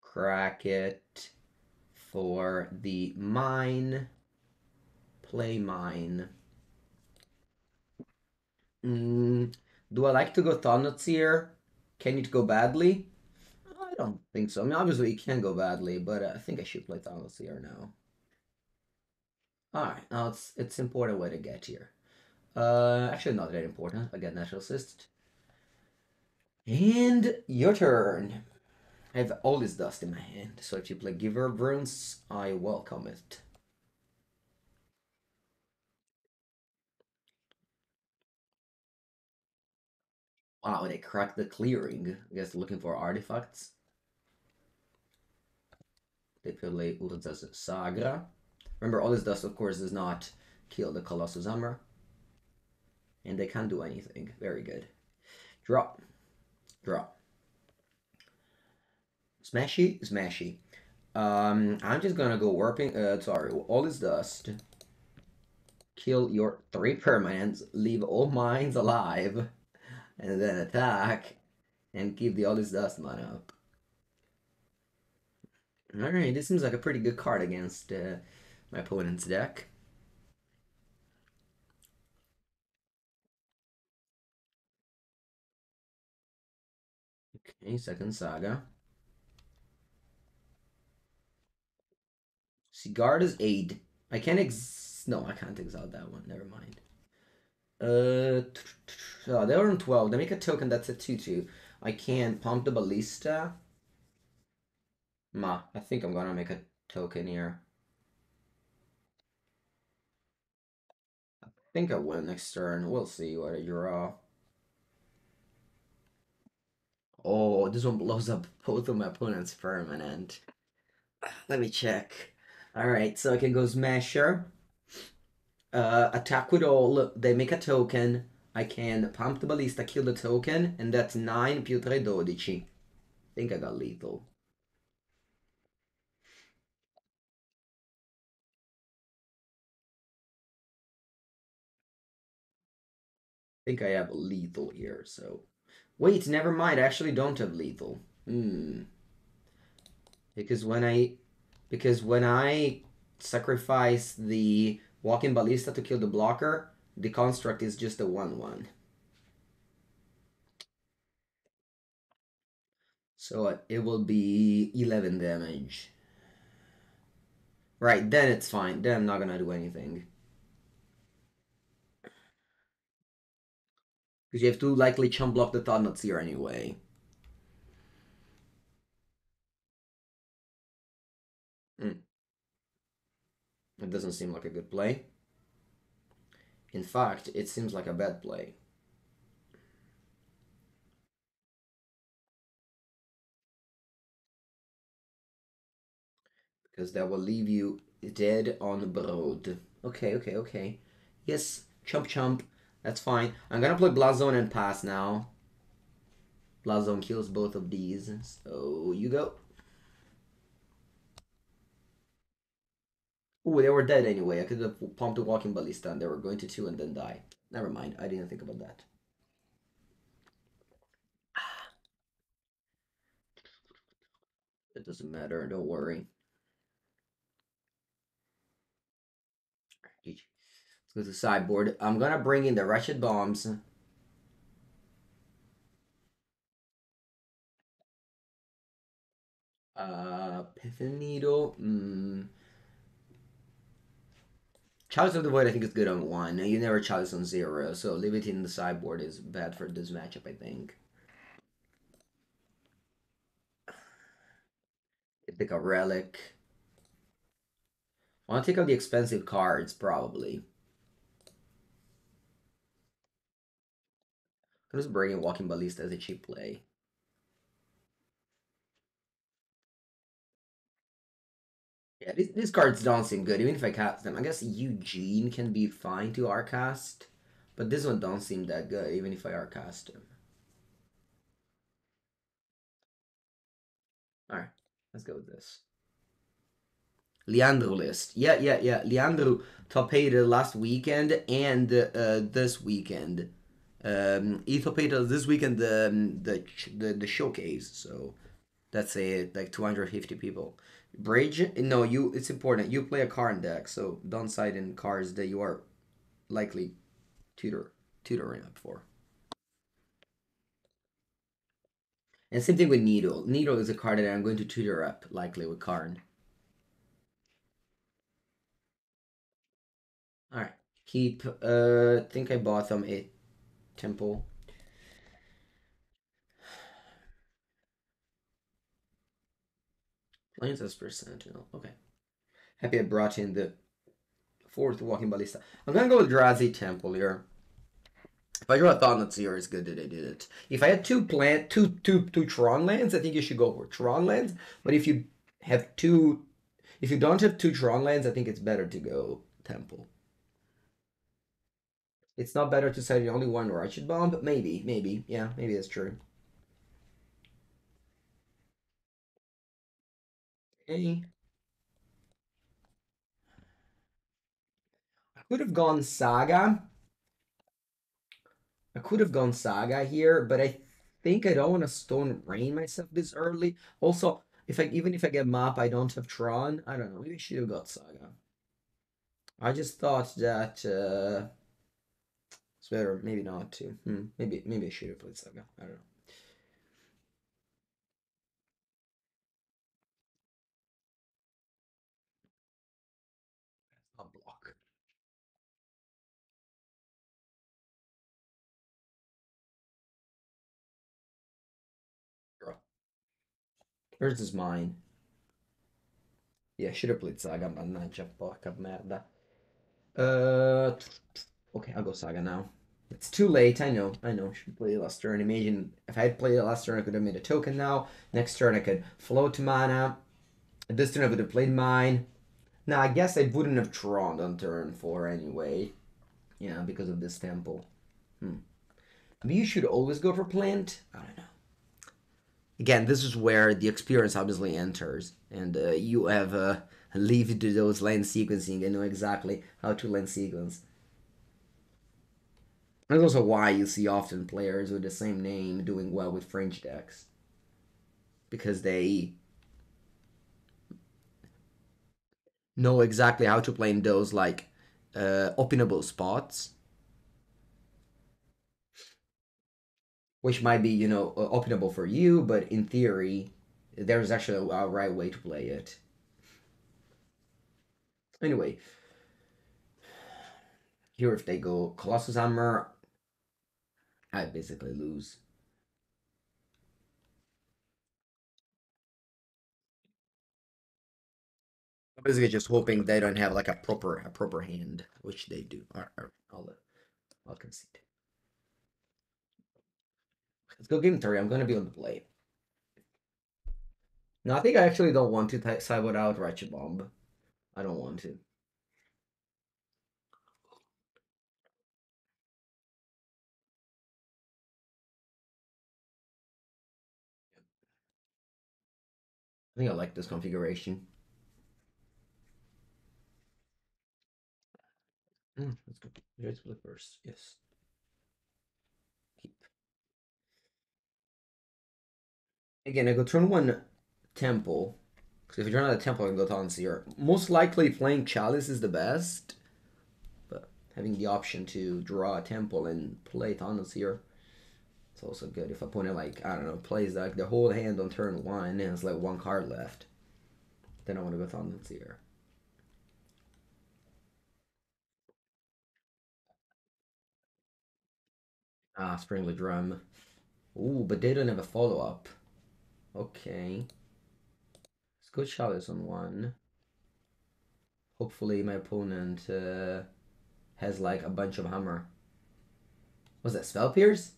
Crack it for the mine. Play mine. Mm, do I like to go Thought-Knot Seer? Can it go badly? I don't think so. I mean, obviously it can go badly, but I think I should play Thought-Knot Seer now. Alright, now it's it's important way to get here. Uh, actually not that important. I get natural assist. And your turn. I have All Is Dust in my hand, so if you play Giver Runes, I welcome it. Wow, they cracked the clearing. I guess looking for artifacts. They play Urza's Saga. Remember, All Is Dust, of course, does not kill the Colossus Hammer. And they can't do anything. Very good. Drop. Drop. Smashy, smashy. Um, I'm just gonna go warping, uh, sorry, All Is Dust. Kill your three permanents, leave all mines alive. and then attack and keep the oldest dust mana up. Alright, this seems like a pretty good card against uh, my opponent's deck. Okay, second saga. Sigarda's aid. I can't ex. No, I can't exile that one. Never mind. Uh, oh, they are on 12. They make a token that's a 2 2. I can't pump the ballista. Ma, I think I'm gonna make a token here. Think I win next turn. We'll see what I draw. Oh, this one blows up both of my opponent's permanent. Let me check. Alright, so I can go Smasher. Uh, attack with all. They make a token. I can pump the ballista, kill the token, and that's 9 più 3, 12. I think I got lethal. Think I have lethal here, so... Wait, never mind, I actually don't have lethal. Hmm. Because when I... Because when I sacrifice the walking ballista to kill the blocker, the construct is just a 1-1. So it will be 11 damage. Right, then it's fine. Then I'm not gonna do anything. Because you have to likely chump block the Thought-Knot Seer anyway. Mm. It doesn't seem like a good play. In fact, it seems like a bad play. Because that will leave you dead on the broad. Okay, okay, okay. Yes, chump chump. That's fine. I'm gonna play Blast Zone and pass now. Blast Zone kills both of these. So you go. Oh, they were dead anyway. I could have pumped a Walking Ballista and they were going to two and then die. Never mind. I didn't think about that. It doesn't matter. Don't worry. Let's to the sideboard. I'm gonna bring in the Ratchet Bombs. Uh, Pithing Needle. Mm. Chalice of the Void, I think, is good on one. You never Chalice on zero, so leave it in the sideboard is bad for this matchup, I think. Take a Relic. I want to take out the expensive cards, probably. I'm just bringing Walking Ballista as a cheap play. Yeah, these, these cards don't seem good, even if I cast them. I guess Ugin can be fine to Arcast, but this one don't seem that good, even if I Arcast him. Alright, let's go with this. Leandro list. Yeah, yeah, yeah. Leandro top last weekend and uh, this weekend. Um, this weekend um, the, the the showcase. So that's a like 250 people. Bridge? No, you. It's important. You play a Karn deck, so don't side in cards that you are likely tutor tutoring up for. And same thing with Needle. Needle is a card that I'm going to tutor up likely with Karn. Alright. Keep uh think I bought them a temple. Plains Esper Sentinel. Okay. Happy I brought in the fourth Walking Ballista. I'm gonna go with Drazi Temple here. If I draw a Thought-Knot Seer, it's good that I did it. If I had two plant two two two Tron lands, I think you should go for Tron lands. But if you have two if you don't have two Tron lands, I think it's better to go Temple. It's not better to set only one Ratchet Bomb, maybe, maybe, yeah, maybe that's true. Okay. I could have gone Saga. I could have gone Saga here, but I think I don't want to Stone Rain myself this early. Also, if I even if I get map, I don't have Tron. I don't know. Maybe I should have got Saga. I just thought that uh, better. Maybe not to. Hmm. Maybe maybe I should have played Saga. I don't know. I'll block. Draw. Where's his mine? Yeah, should have played Saga, mannaggia, porca merda. Uh, okay, I'll go Saga now. It's too late, I know, I know. Should play last turn. Imagine if I had played turn, I could have made a token now. Next turn, I could float to mana. This turn, I could have played mine. Now, I guess I wouldn't have drawn on turn four anyway. Yeah, because of this temple. Hmm. Maybe you should always go for plant. I don't know. Again, this is where the experience obviously enters, and uh, you have uh, lived those land sequencing and know exactly how to land sequence. That's also why you see often players with the same name doing well with fringe decks. Because they know exactly how to play in those like uh, openable spots. Which might be, you know, uh, openable for you, but in theory, there's actually a right way to play it. Anyway, here if they go Colossus Hammer, I basically lose. I'm basically just hoping they don't have like a proper a proper hand, which they do. All right, I'll I'll concede. Let's go game three. I'm gonna be on the play. No, I think I actually don't want to side without Ratchet Bomb. I don't want to. I think I like this configuration. Mm, let's go. Let's flip first. Yes. Keep. Again, I go turn one temple. Because if you turn out a temple, I can go Thoughtseer. Most likely playing Chalice is the best. But having the option to draw a temple and play Thoughtseer it's also good if opponent like I don't know plays like the whole hand on turn one and it's like one card left. Then I want to go Thoughtseer. Ah, Springleaf Drum. Ooh, but they don't have a follow up. Okay. Let's go Chalice on one. Hopefully my opponent uh, has like a bunch of hammer. Was that Spell Pierce?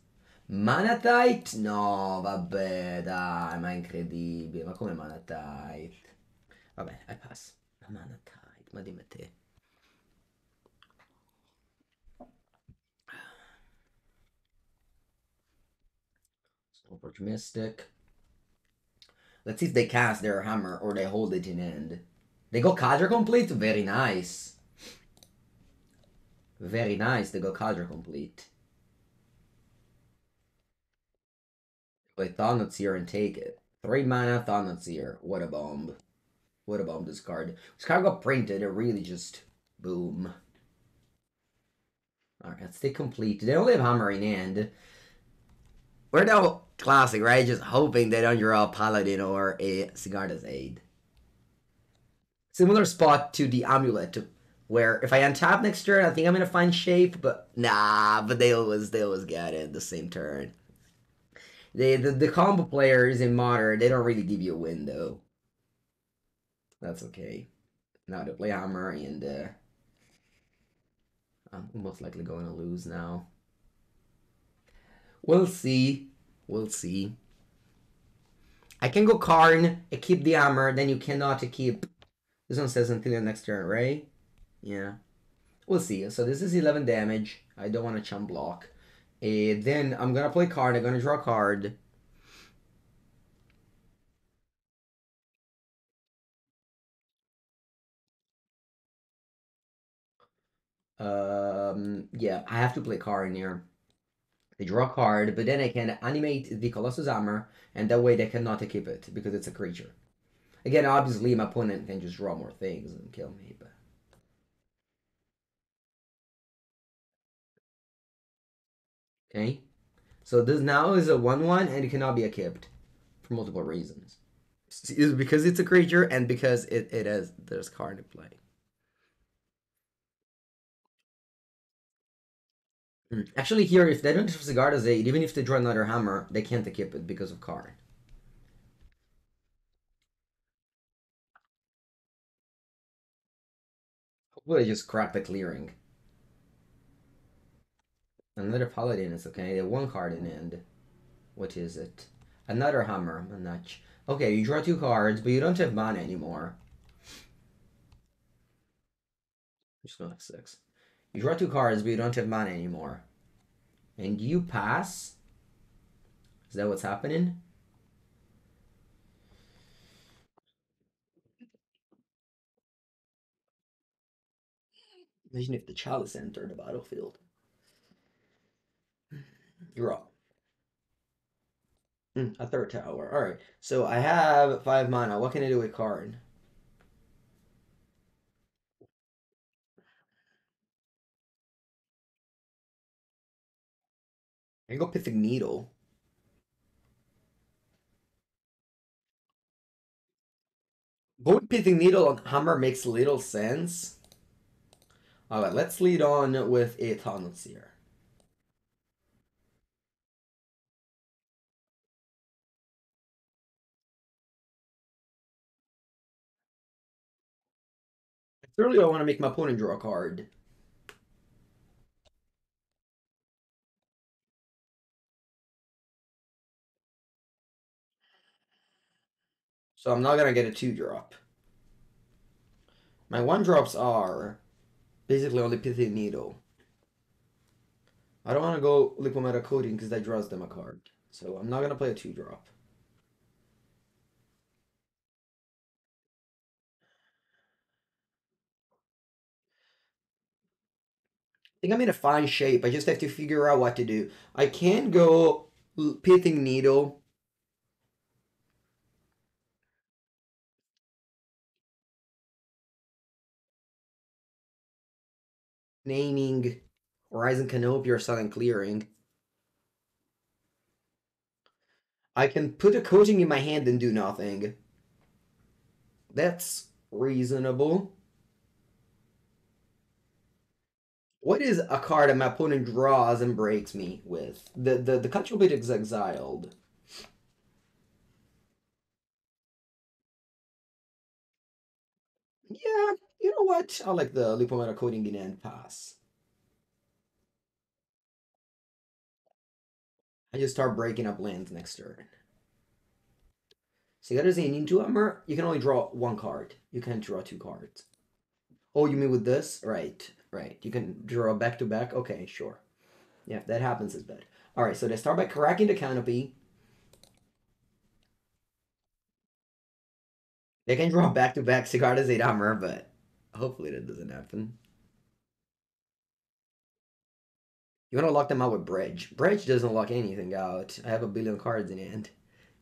Manatite? No, vabbè, dai, ma è incredibile. Ma come Manatite? Vabbè, I pass. Manatite, ma dimmi te. Stoneforge Mystic. Let's see if they cast their hammer or they hold it in end. They go Kaldra Compleat? Very nice. Very nice, they go Kaldra Compleat. Play Thoughtseer and take it. Three mana Thoughtseer. What a bomb. What a bomb this card. This card got printed, it really just boom. Alright, let's stay complete. They only have hammer in hand. We're now classic, right? Just hoping they don't draw a Paladin or a Sigarda's Aid. Similar spot to the Amulet, where if I untap next turn, I think I'm gonna find shape, but nah, but they always they always get it the same turn. They the, the combo players in modern, they don't really give you a win though. That's okay. Now to play hammer and uh I'm most likely going to lose now. We'll see. We'll see. I can go Karn, I keep the hammer, then you cannot keep... This one says until the next turn, right? Yeah. We'll see. So this is 11 damage. I don't want to chump block. And then I'm to play Karn. I'm to draw a card. Um, yeah, I have to play Karn in here. They draw a card, but then I can animate the Colossus Hammer, and that way they cannot equip it because it's a creature. Again, obviously my opponent can just draw more things and kill me, but okay. So this now is a one-one, and it cannot be equipped for multiple reasons. It's because it's a creature, and because it, it has there's Karn in play. Hmm. Actually, here, if they don't have Sigarda's Aid, even if they draw another hammer, they can't equip it because of Karn. Hopefully, I just crack the clearing. Another paladin is okay. They have One card in end. What is it? Another hammer, a notch. Okay, you draw two cards, but you don't have mana anymore. You still have six. You draw two cards, but you don't have mana anymore. And you pass. Is that what's happening? Imagine if the chalice entered the battlefield. You're. Mm, a third tower. Alright. So I have five mana. What can I do with Karn? I can go Pithing Needle. Going Pithing Needle on Hammer makes little sense. Alright, let's lead on with a Thought-Knot Seer. I Clearly, I want to make my opponent draw a card. So I'm not going to get a 2-drop. My 1-drops are basically only Pithing Needle. I don't want to go Liquimetal Coating because that draws them a card. So I'm not going to play a 2-drop. Think I'm in a fine shape. I just have to figure out what to do. I can go Pithing Needle. Naming Horizon Canopy or Silent Clearing. I can put a coating in my hand and do nothing. That's reasonable. What is a card that my opponent draws and breaks me with? The the the Control Bit is exiled. Yeah, you know what? I like the Liquimetal Coating in end pass. I just start breaking up lands next turn. So that is an into hammer. You can only draw one card. You can't draw two cards. Oh, you mean with this? Right, right. You can draw back to back. Okay, sure. Yeah, if that happens, it's bad. All right, so they start by cracking the canopy. They can draw back to back Sigarda's Aid hammer, but hopefully that doesn't happen. You want to lock them out with Bridge. Bridge doesn't lock anything out. I have a billion cards in hand.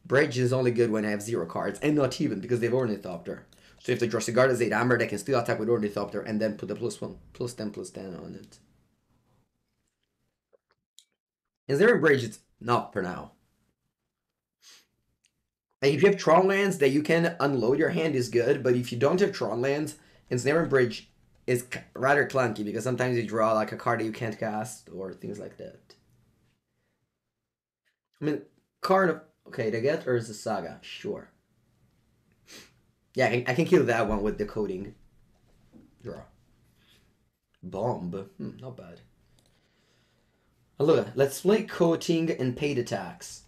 Bridge is only good when I have zero cards, and not even because they have Ornithopter. So if they draw Sigarda's Aid Hammer, they can still attack with Ornithopter and then put the plus 1, plus 10, plus 10 on it. Is there bridge? It's not for now. And if you have Tron lands that you can unload your hand is good, but if you don't have Tron lands, Ensnaring Bridge is rather clunky because sometimes you draw like a card that you can't cast or things like that. I mean, card of okay, the get or is the saga? Sure. Yeah, I can, I can kill that one with the decoding. Draw. Bomb. Hmm, not bad. Look, let's play coating and paid attacks.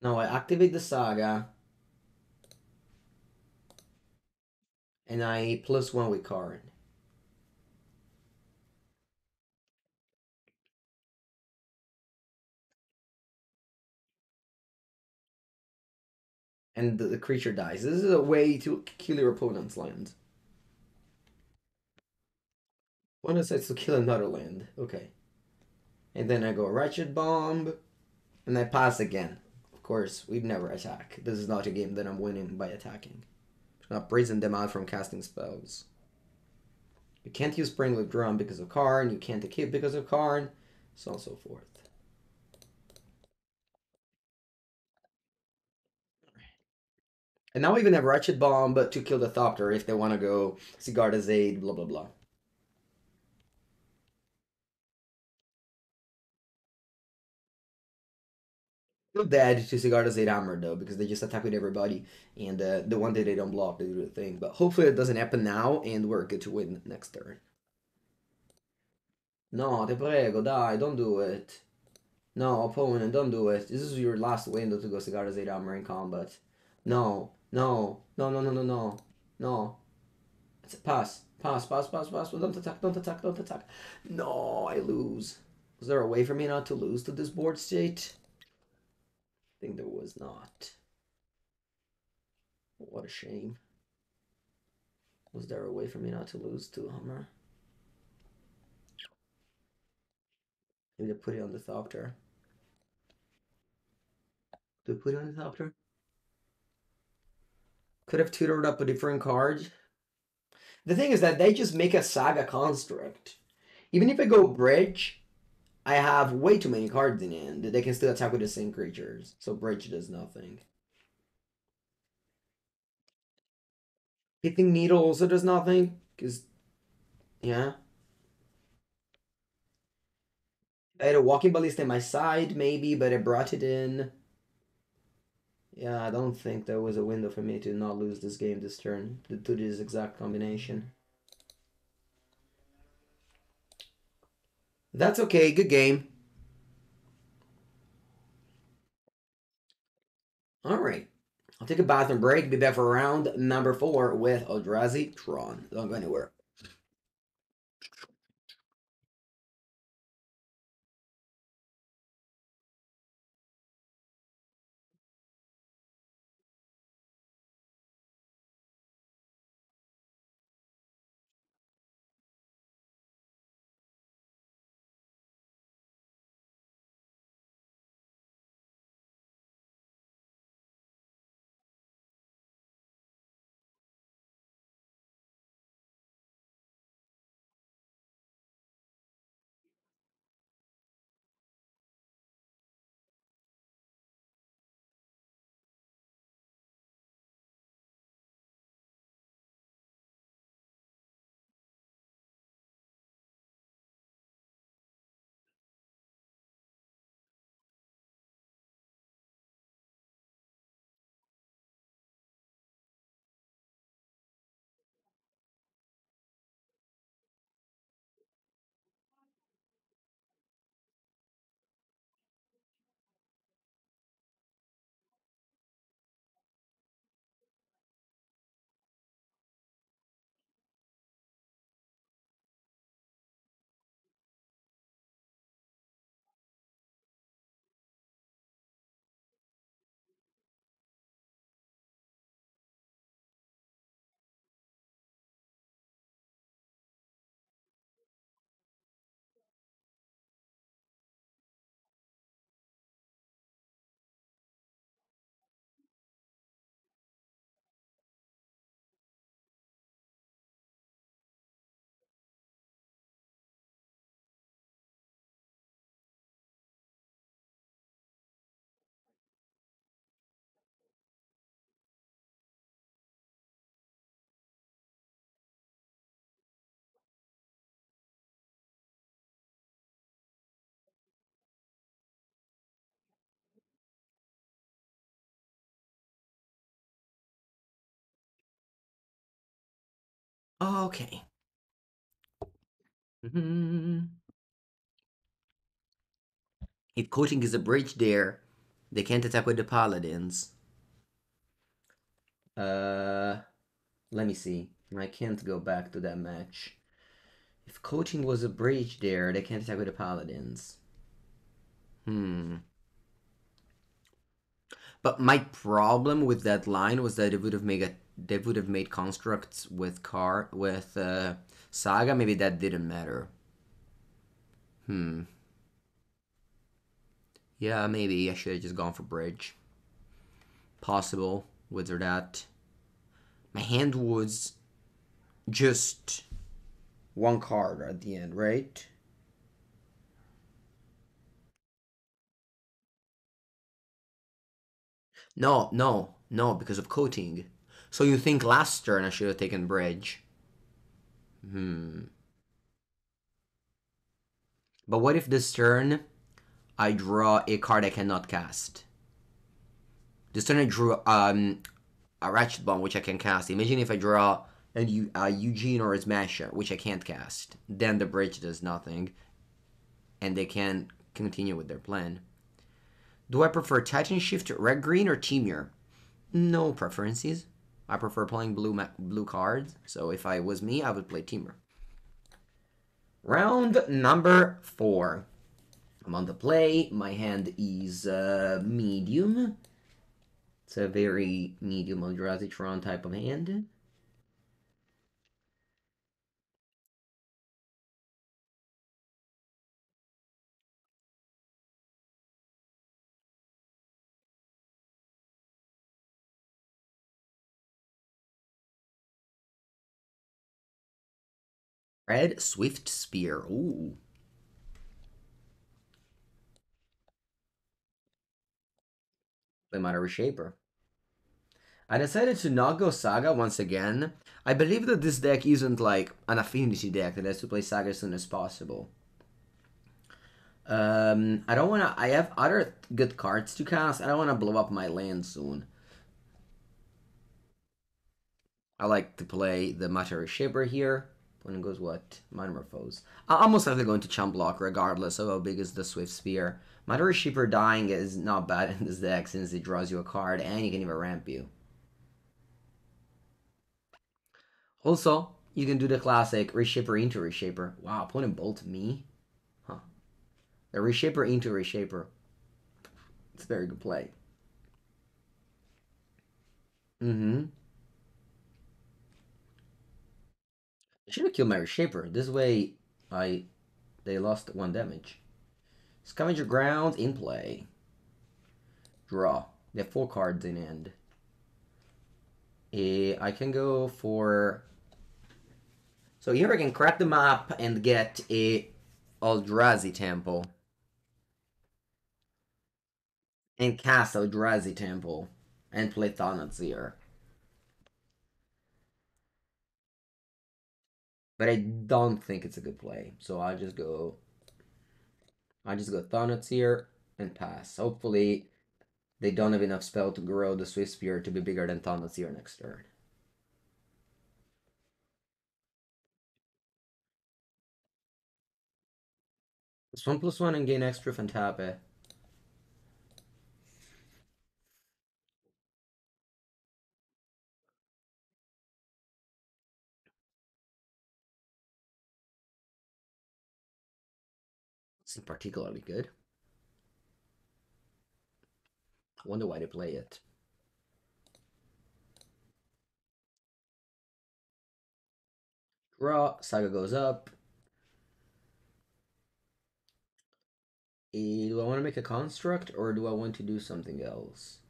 Now I activate the saga. And I plus one with Karn. And the, the creature dies. This is a way to kill your opponent's land. One decides to kill another land. Okay. And then I go Ratchet Bomb, and I pass again. Of course, we've never attack. This is not a game that I'm winning by attacking. I'm not praising them out from casting spells. You can't use Springleaf Drum because of Karn, you can't equip because of Karn, so on and so forth. And now we even have Ratchet Bomb to kill the Thopter if they want to go Sigarda's Aid, blah blah blah. Still dead to Sigarda's Aid armor though, because they just attack with everybody, and uh, the one that they don't block, they do the thing. But hopefully it doesn't happen now, and we're good to win next turn. No, te prego, dai, don't do it. No, opponent, don't do it. This is your last window to go Sigarda's Aid armor in combat. No, no, no, no, no, no, no, no. It's a pass, pass, pass, pass, pass. Don't attack, don't attack, don't attack. No, I lose. Was there a way for me not to lose to this board state? I think there was not. What a shame. Was there a way for me not to lose to Hammer? Maybe to put it on the Thopter. I put it on the Thopter? Could have tutored up a different card. The thing is that they just make a Saga construct. Even if I go Bridge, I have way too many cards in hand. They can still attack with the same creatures. So Bridge does nothing. Pithing Needle also does nothing. Because, yeah. I had a Walking Ballista in my side, maybe, but I brought it in. Yeah, I don't think there was a window for me to not lose this game this turn, to, to this exact combination. That's okay. Good game. All right. I'll take a bathroom break. Be back for round number four with Eldrazi Tron. Don't go anywhere. Okay. Mm-hmm. If coating is a bridge there, they can't attack with the paladins. Uh, let me see. I can't go back to that match. If coating was a bridge there, they can't attack with the paladins. Hmm. But my problem with that line was that it would have made a they would have made constructs with car with uh, Saga, maybe that didn't matter. Hmm. Yeah, maybe I should have just gone for bridge. Possible. With or that. My hand was just one card at the end, right? No, no, no, because of coating. So you think last turn I should have taken bridge? Hmm. But what if this turn I draw a card I cannot cast? This turn I drew um, a Ratchet Bomb, which I can cast. Imagine if I draw a, a Ugin or a Smasher, which I can't cast. Then the bridge does nothing, and they can continue with their plan. Do I prefer Titan Shift, Red Green, or Temur? No preferences. I prefer playing blue blue cards, so if I was me, I would play Temur. Round number four. I'm on the play. My hand is uh, medium. It's a very medium Eldrazi Tron type of hand. Red Swift Spear. Ooh. Play Matter Reshaper. I decided to not go Saga once again. I believe that this deck isn't like an affinity deck that has to play Saga as soon as possible. Um, I don't want to... I have other good cards to cast. I don't want to blow up my land soon. I like to play the Matter Shaper here. Opponent goes what? Metamorphose. I'm almost likely going to chump block regardless of how big is the Swift Spear. Matter Reshaper dying is not bad in this deck since it draws you a card and you can even ramp you. Also, you can do the classic Reshaper into Reshaper. Wow, opponent bolt me? Huh. The Reshaper into Reshaper. It's a very good play. Mm-hmm. I should have killed Mary Shaper. This way, I they lost one damage. Scavenger Grounds in play. Draw. They have four cards in hand. Uh, I can go for... So here I can crack the map and get a Eldrazi Temple. And cast Eldrazi Temple. And play Thought-Knot Seer. But I don't think it's a good play. So I'll just go... I just go Thought-Knot Seer and pass. Hopefully they don't have enough spell to grow the Swift Spear to be bigger than Thought-Knot Seer next turn. It's 1 plus 1 and gain extra and tap it. Isn't particularly good. I wonder why they play it. Draw, Saga goes up. Eh, do I want to make a construct or do I want to do something else?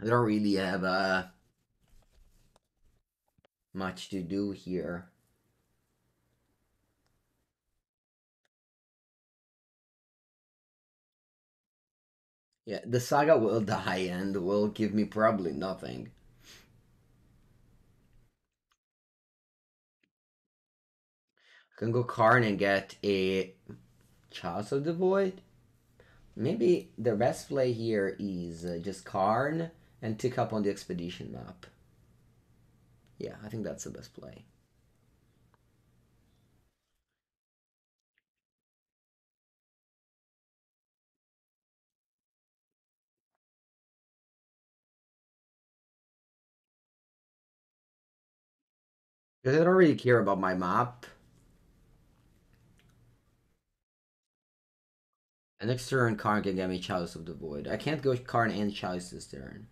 I don't really have uh, much to do here. Yeah, the saga will die and will give me probably nothing. I can go Karn and get a Chalice of the Void. Maybe the best play here is uh, just Karn and tick up on the expedition map. Yeah, I think that's the best play. I don't really care about my map. An next turn, Karn can get me Chalice of the Void. I can't go Karn and Chalice this turn.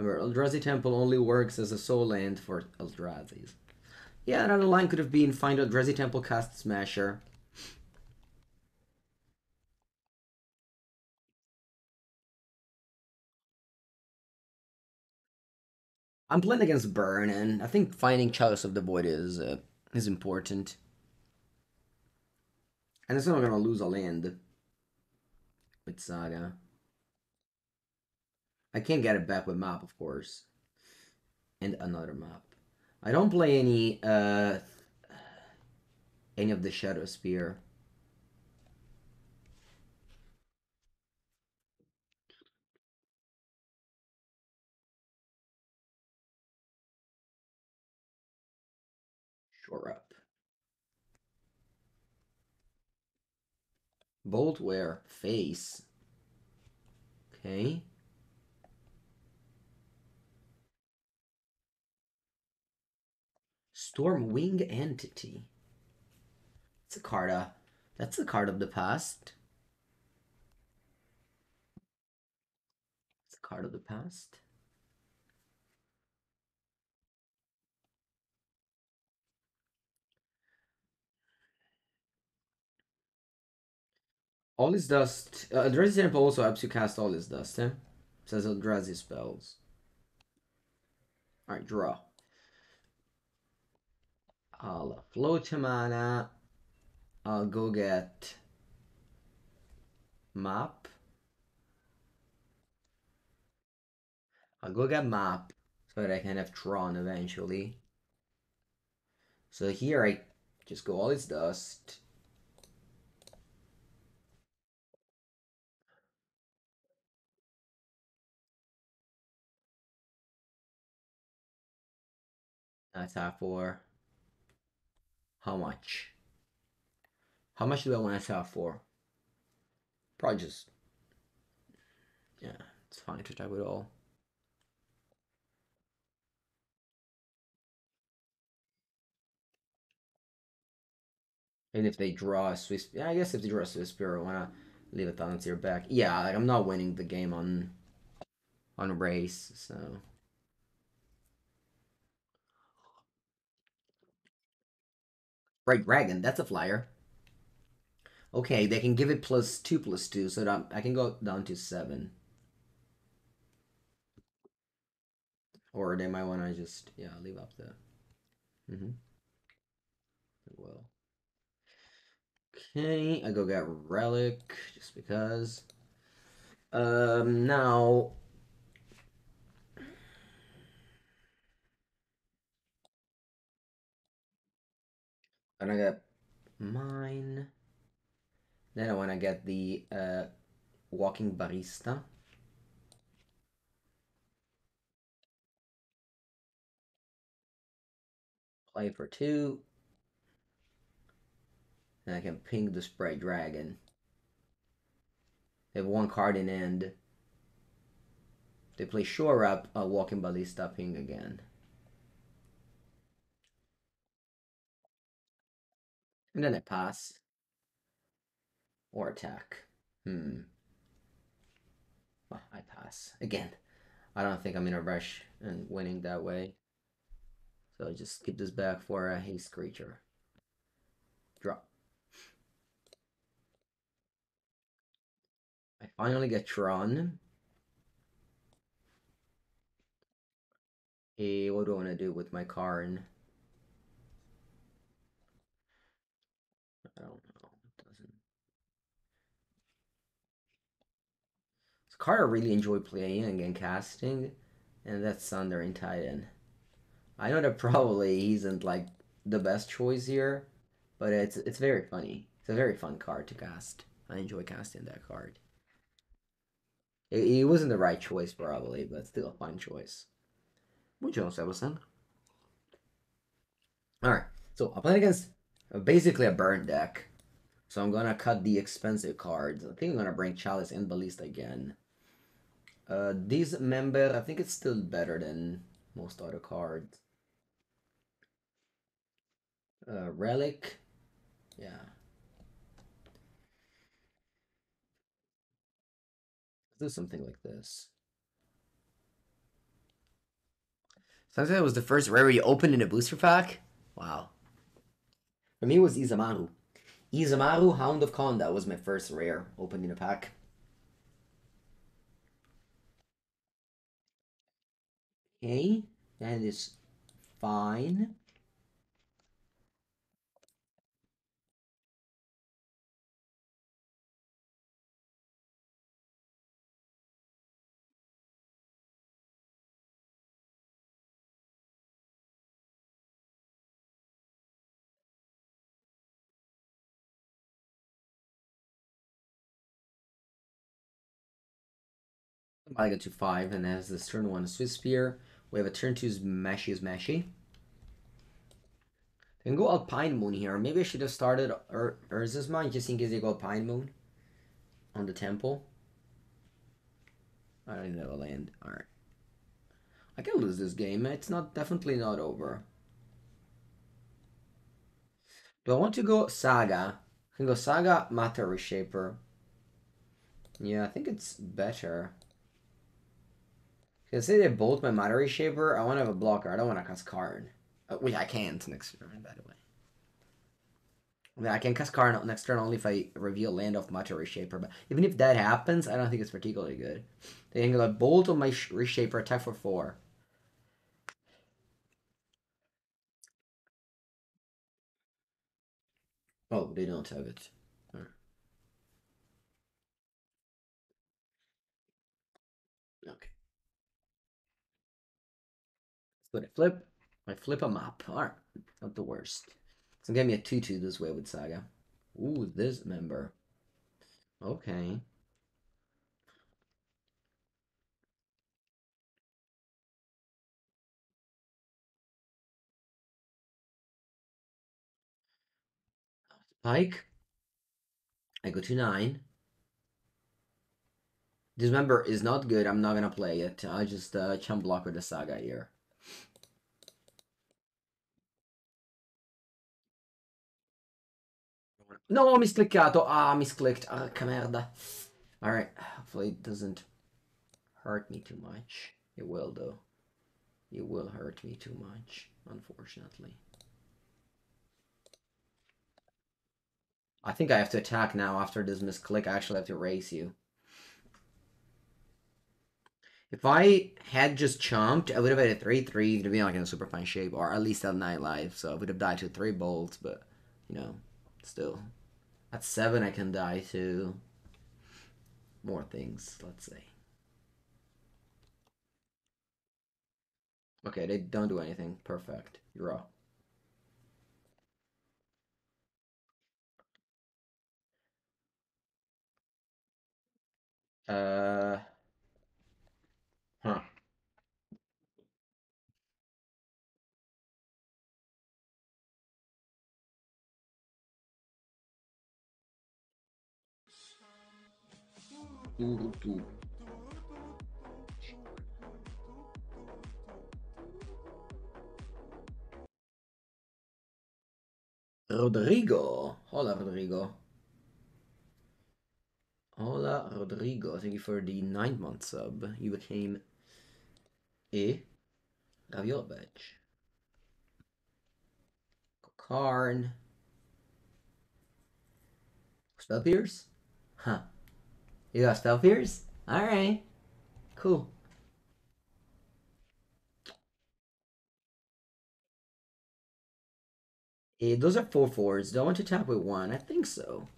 Remember, Eldrazi Temple only works as a soul land for Eldrazi's. Yeah, another line could have been find Eldrazi Temple cast Smasher. I'm playing against Burn, and I think finding Chalice of the Void is uh, is important. And it's not gonna lose a land with Saga. I can't get it back with map, of course. And another map. I don't play any uh any of the Shadowspear. Shore up. Boltware face. Okay. Stormwing Entity. It's a card. Uh, that's a card of the past. It's a card of the past. All is dust. Uh, Eldrazi Temple also helps you cast all is dust, eh? Says Eldrazi spells. Alright, draw. I'll float mana. I'll go get map. I'll go get map so that I can have Tron eventually. So here I just go All Is Dust. That's half for how much? How much do I want to sell for? Probably just yeah, it's fine to tap it all. And if they draw a Swiss, yeah, I guess if they draw a Swiss Swiftspear, I wanna leave a on your back. Yeah, like I'm not winning the game on on race, so. Right, Dragon, that's a flyer. Okay, they can give it plus two plus two, so that I can go down to seven. Or they might want to just, yeah, leave up the. Mm-hmm. Well. Okay, I go get Relic, just because. Um, now... And I get mine. Then I want to get the uh, Walking Ballista. Play for two. And I can ping the Sprite Dragon. They have one card in end. They play Shore Up, a Walking Ballista, ping again. And then I pass. Or attack. Hmm. Well, I pass. Again, I don't think I'm in a rush and winning that way. So I just keep this back for a haste creature. Drop. I finally get Tron. Hey, what do I want to do with my Karn? I don't know. It doesn't. Carter really enjoy playing and casting, and that's Sundering Titan. I know that probably isn't like the best choice here, but it's it's very funny. It's a very fun card to cast. I enjoy casting that card. It, it wasn't the right choice probably, but still a fun choice. Mucho, Sebastian. Alright, so I'm playing against basically a burn deck. So I'm gonna cut the expensive cards. I think I'm gonna bring Chalice and Ballista again. Uh, Dismember, I think it's still better than most other cards. Uh, relic. Yeah. Let's do something like this. Sometimes it was the first rare you opened in a booster pack. Wow. For me, was Isamaru. Isamaru, Hound of Konda was my first rare opened in a pack. Okay, that is fine. I get to five, and as this turn one Swiftspear, we have a turn two Smashy Smashy. They can go Alpine Moon here. Maybe I should have started Ur Urza's Mine just in case they go Alpine Moon on the temple. I don't think that'll land. Alright. I can lose this game. It's not definitely not over. Do I want to go Saga? I can go Saga, Matter Reshaper. Yeah, I think it's better. Because they both my Matter Shaper, I want to have a blocker. I don't want to cast card. Uh, which I can't next turn, by the way. I, mean, I can cast card next turn only if I reveal land of Matter Reshaper. But even if that happens, I don't think it's particularly good. They can go bolt on my Reshaper, attack for 4. Oh, they don't have it. Okay. I flip. I flip a map. Alright, not the worst. So give me a 2-2 this way with Saga. Ooh, Dismember. Okay. Pike. I go to 9. Dismember is not good. I'm not gonna play it. I just uh, chump blocker the Saga here. No, miscliccato. Ah, misclicked. Ah, che merda. Alright, hopefully it doesn't hurt me too much. It will, though. It will hurt me too much, unfortunately. I think I have to attack now after this misclick. I actually have to race you. If I had just chomped, I would have had a 3-3 to be like in a super fine shape, or at least have 9 life, so I would have died to 3 bolts, but, you know, still. At 7 I can die to more things, let's say. Okay, they don't do anything. Perfect. You're up. Uh... Huh. Rodrigo. Hola, Rodrigo. Hola, Rodrigo. Thank you for the nine month sub. You became a Ravioli badge. Karn. Spell? Huh. You got Spell Pierce? Alright. Cool. Eh, those are four fours. Do I want to tap with one? I think so.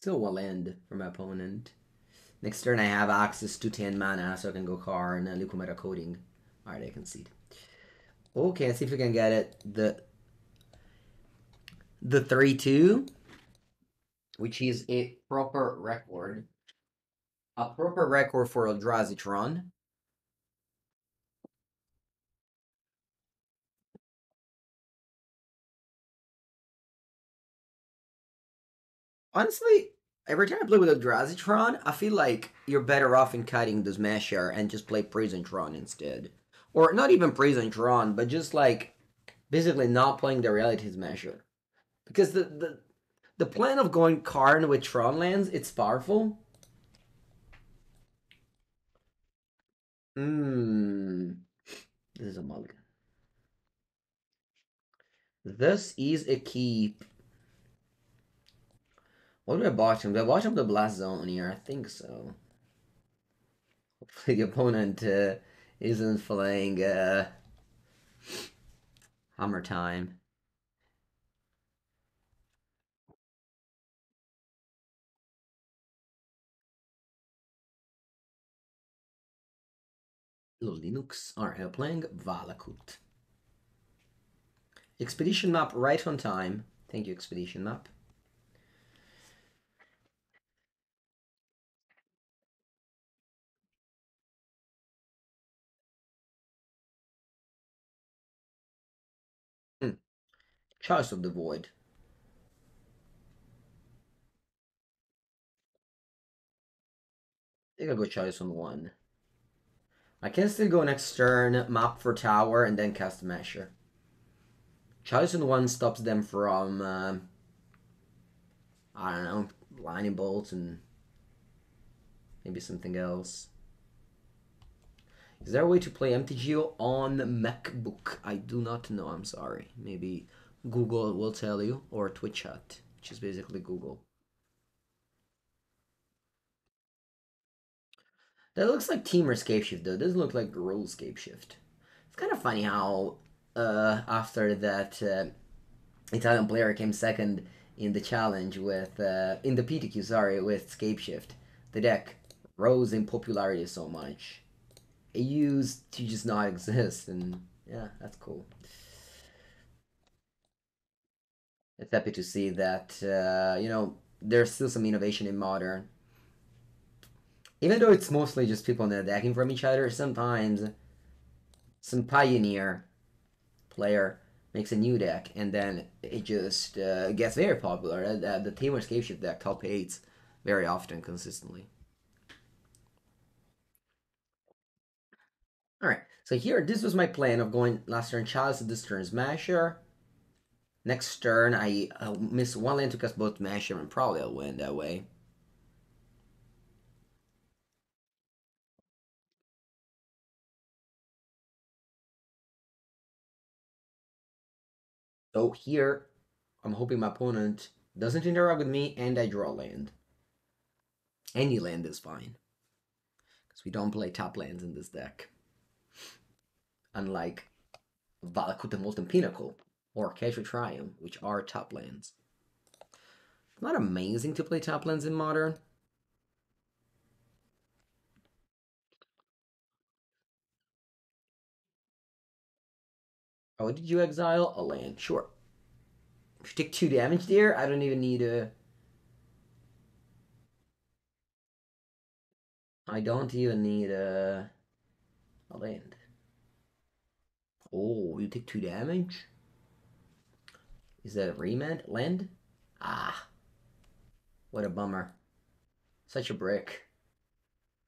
Still will end for my opponent. Next turn I have access to 10 mana, so I can go Karn and Liquimetal Coating. Alright, I concede. Okay, let's see if we can get it. The the 3-2, which is a proper record. A proper record for Eldrazi. Honestly, Every time I play with Eldrazi I feel like you're better off in cutting the Smasher and just play Prison Tron instead. Or not even Prison Tron, but just like basically not playing the Reality Smasher. Because the, the the plan of going Karn with Tron lands, it's powerful. Mmm. This is a mulligan. This is a keep. What do I bottom? Do I bottom the Blast Zone here? I think so. Hopefully the opponent uh, isn't playing uh, Hammer Time. Linux are playing Valakut. Expedition map right on time. Thank you, Expedition map. Chalice of the Void. I think I'll go Chalice on one. I can still go next turn, map for tower, and then cast Masher. Chalice on one stops them from, uh, I don't know, lightning bolts and maybe something else. Is there a way to play MTGO on MacBook? I do not know, I'm sorry. Maybe Google will tell you, or Twitch chat, which is basically Google. That looks like Temur Scapeshift though. It doesn't look like Gruul Scapeshift. It's kind of funny how uh, after that uh, Italian player came second in the challenge with uh, in the PTQ, sorry, with Scapeshift, the deck rose in popularity so much. It used to just not exist, and yeah, that's cool. Happy to see that uh, you know there's still some innovation in modern. Even though it's mostly just people attacking from each other, sometimes some pioneer player makes a new deck and then it just uh, gets very popular. Uh, the Temur Scapeshift deck top 8 very often consistently. Alright, so here, this was my plan of going last turn Chalice, this turn Smasher. Next turn, I I'll miss one land to cast both Smasher and probably I'll win that way. So here, I'm hoping my opponent doesn't interact with me and I draw land. Any land is fine. Because we don't play top lands in this deck. Unlike Valakut and Molten Pinnacle or Casual Triumph, which are top lands. It's not amazing to play top lands in Modern. Oh, did you exile? A land, sure. If you take two damage there, I don't even need a... I don't even need a, a land. Oh, you take two damage? Is that a remand? Land? Ah. What a bummer. Such a brick.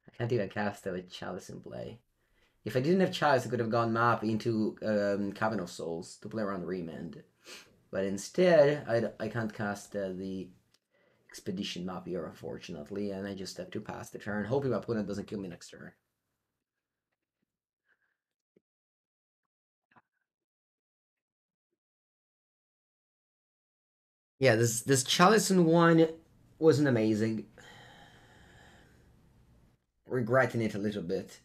I can't even cast with Chalice in play. If I didn't have Chalice, I could have gone map into um, Cavern of Souls to play around Remand. But instead, I, I can't cast uh, the Expedition map here, unfortunately, and I just have to pass the turn, hoping my opponent doesn't kill me next turn. Yeah, this this Chalice in one wasn't amazing. Regretting it a little bit.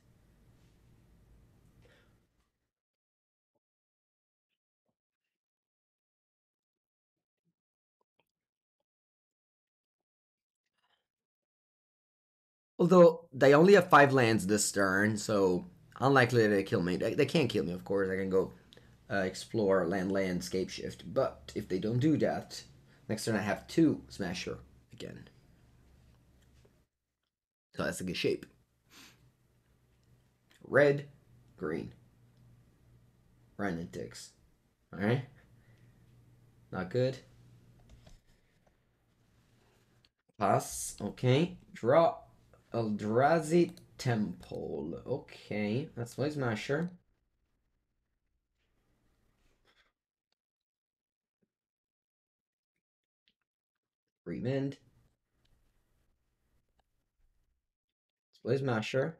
Although they only have five lands this turn, so unlikely they kill me. They, they can't kill me, of course. I can go uh, explore land landscape shift. But if they don't do that, next turn I have two Smasher again. So that's a good shape. Red, green. Ticks. Alright? Not good. Pass. Okay. Draw Eldrazi Temple. Okay. That's Blaze Masher. Remand. Blaze Masher.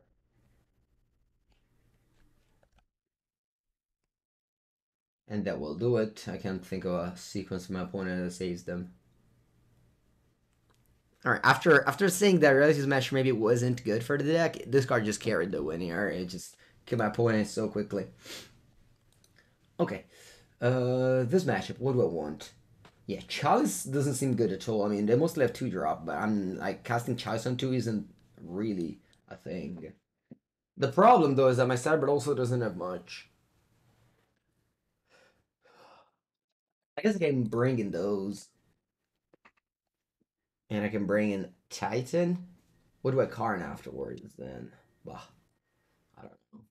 And that will do it. I can't think of a sequence of my opponent that saves them. All right, after after saying that Reality Smash maybe wasn't good for the deck, this card just carried the win here. It just killed my opponent so quickly. Okay, uh, this matchup, what do I want? Yeah, Chalice doesn't seem good at all. I mean, they mostly have two drop, but I'm like casting Chalice on two isn't really a thing. The problem though is that my sideboard also doesn't have much. I guess I can bring in those. And I can bring in Titan. What do I Karn afterwards then? Bah. I don't know.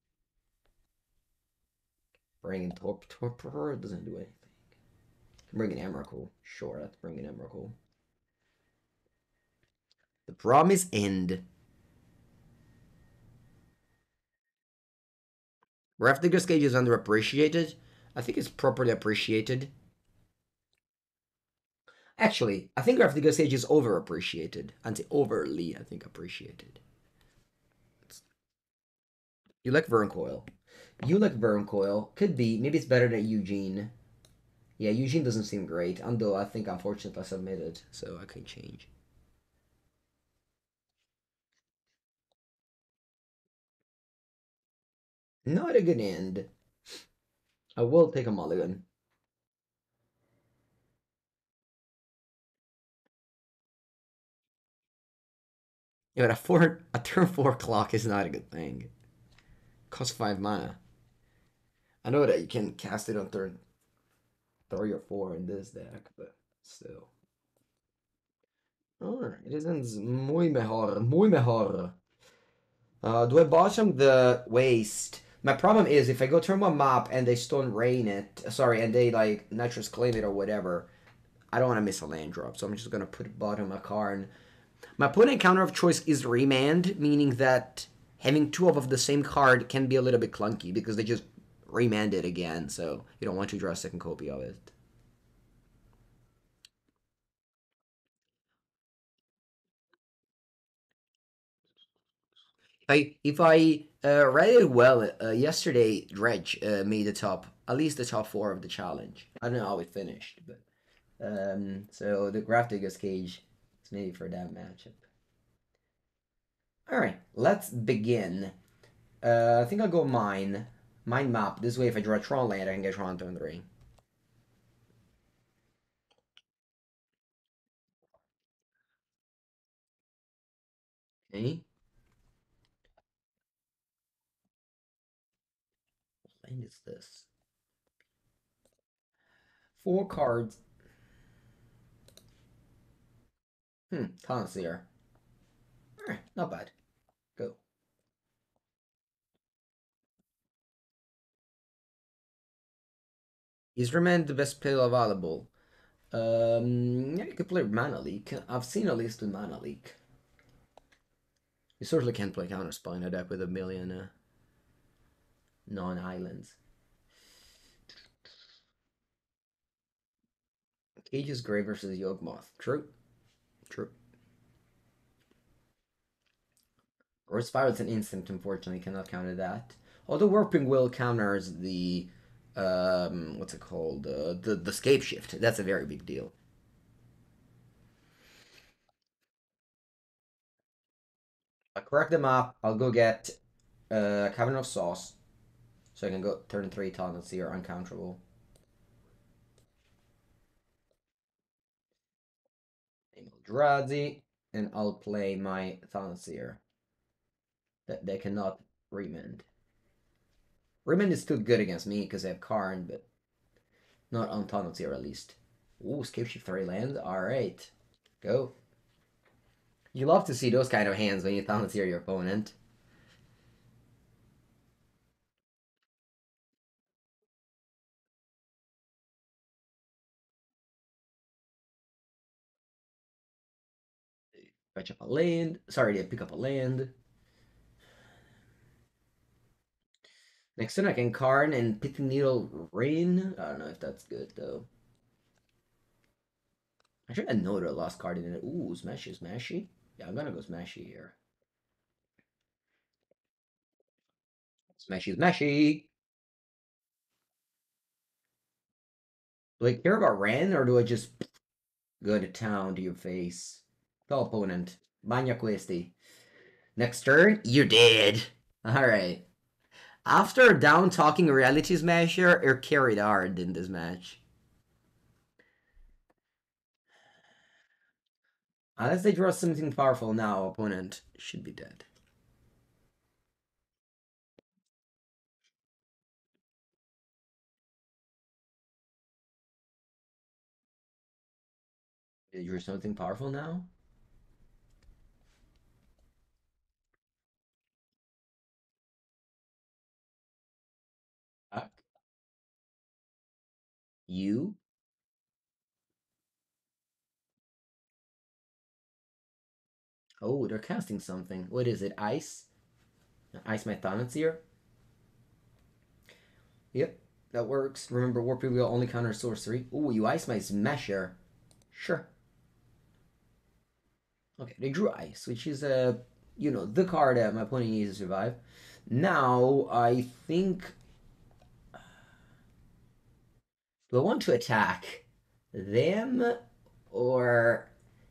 Bring in Torp Torpor doesn't do anything. Bring in Emrakul. Sure, let's bring in Emrakul. The promise end. Grafdigger's Cage is underappreciated. I think it's properly appreciated. Actually, I think Grafdigger's Cage is overappreciated. And overly, I think, appreciated. You like Wurmcoil. You like Wurmcoil. Could be. Maybe it's better than Ugin. Yeah, Ugin doesn't seem great. Although I think unfortunately I submitted, so I can change. Not a good end. I will take a mulligan. Yeah, but a four a turn four clock is not a good thing. Costs five mana. I know that you can cast it on turn three or four in this deck, but still. Alright, it isn't muy mejor, muy mejor. Uh, do I bottom the waste? My problem is if I go turn one map and they stone rain it, sorry, and they like Nature's Claim it or whatever, I don't want to miss a land drop, so I'm just gonna put bottom a Karn. My opponent counter of choice is remand, meaning that having two of the same card can be a little bit clunky because they just remand it again, so you don't want to draw a second copy of it. If I if I uh, read it well uh, yesterday, Dredge uh, made the top at least the top four of the challenge. I don't know how it finished, but um, so the Grafdigger's cage is maybe for that matchup. All right, let's begin. Uh, I think I'll go mine. Mind map. This way, if I draw a Tron land, I can get Tron turn three. Okay. What land is this? Four cards. Hmm, Connoisseur. Alright, not bad. Is Remand the best player available? Um, yeah, you could play Mana Leak. I've seen a list with Mana Leak. You certainly can't play Counterspell in a deck with a million uh, non-islands. Cage's Grey versus Yawgmoth. True. True. Or Spirit's an instant, unfortunately, cannot counter that. Although Warping Wail counters the um, what's it called? Uh, the the scape shift. That's a very big deal. I correct the map. I'll go get uh, of Sauce, so I can go turn three talents here uncounterable. Eldrazi, and I'll play my Thought-Knot Seer. That they cannot remand. Remand is still good against me because I have Karn, but not on Thought-Knot Seer at least. Ooh, Scape Shift 3 land. Alright. Go. You love to see those kind of hands when you Thought-Knot Seer your opponent. Fetch up a land. Sorry, to pick up a land. Next turn I can Karn and Pithing Needle Wrenn. I don't know if that's good though. I should have noted a lost card in it. Ooh, Smashy, Smashy. Yeah, I'm gonna go Smashy here. Smashy, Smashy. Do I care about Wrenn or do I just go to town to your face? Go opponent. Bagna questi. Next turn, you're dead. Alright. After down talking reality smasher, you're carried hard in this match. Unless they draw something powerful now, opponent should be dead. You draw something powerful now? You? Oh, they're casting something. What is it? Ice? Ice my here. Yep, that works. Remember, Warp will only counter sorcery. Oh, you ice my Smasher. Sure. Okay, they drew ice, which is a uh, you know the card that my opponent needs to survive. Now I think do I want to attack them or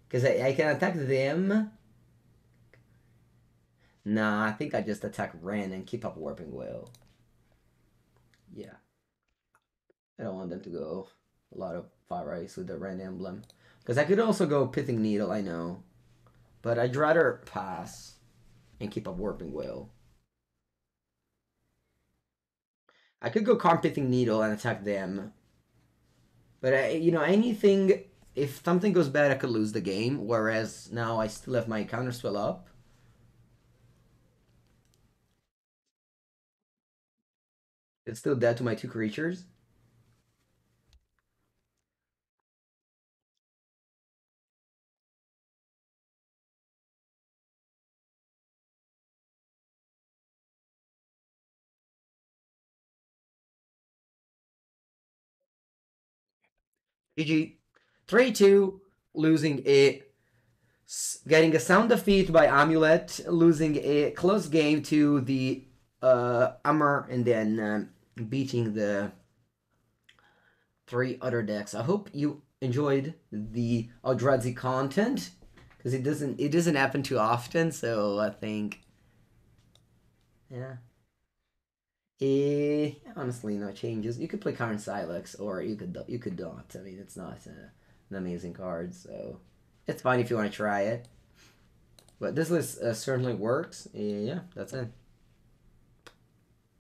because I, I can attack them Nah, I think I just attack Wrenn and keep up Warping Wail. Yeah. I don't want them to go a lot of Fire Ice with the Wrenn emblem. Because I could also go Pithing Needle, I know. But I'd rather pass and keep up Warping Wail. I could go Karn Pithing Needle and attack them. But, I, you know, anything... If something goes bad, I could lose the game. Whereas now I still have my counter Counterspell up. It's still dead to my two creatures. GG. 3-2, losing a getting a sound defeat by Amulet, losing a close game to the uh, and then um, beating the three other decks. I hope you enjoyed the Eldrazi content because it doesn't it doesn't happen too often. So I think, yeah. Eh, honestly, no changes. You could play Karn Sylex, or you could you could not. I mean, it's not uh, an amazing card, so it's fine if you want to try it. But this list uh, certainly works. Yeah, that's it.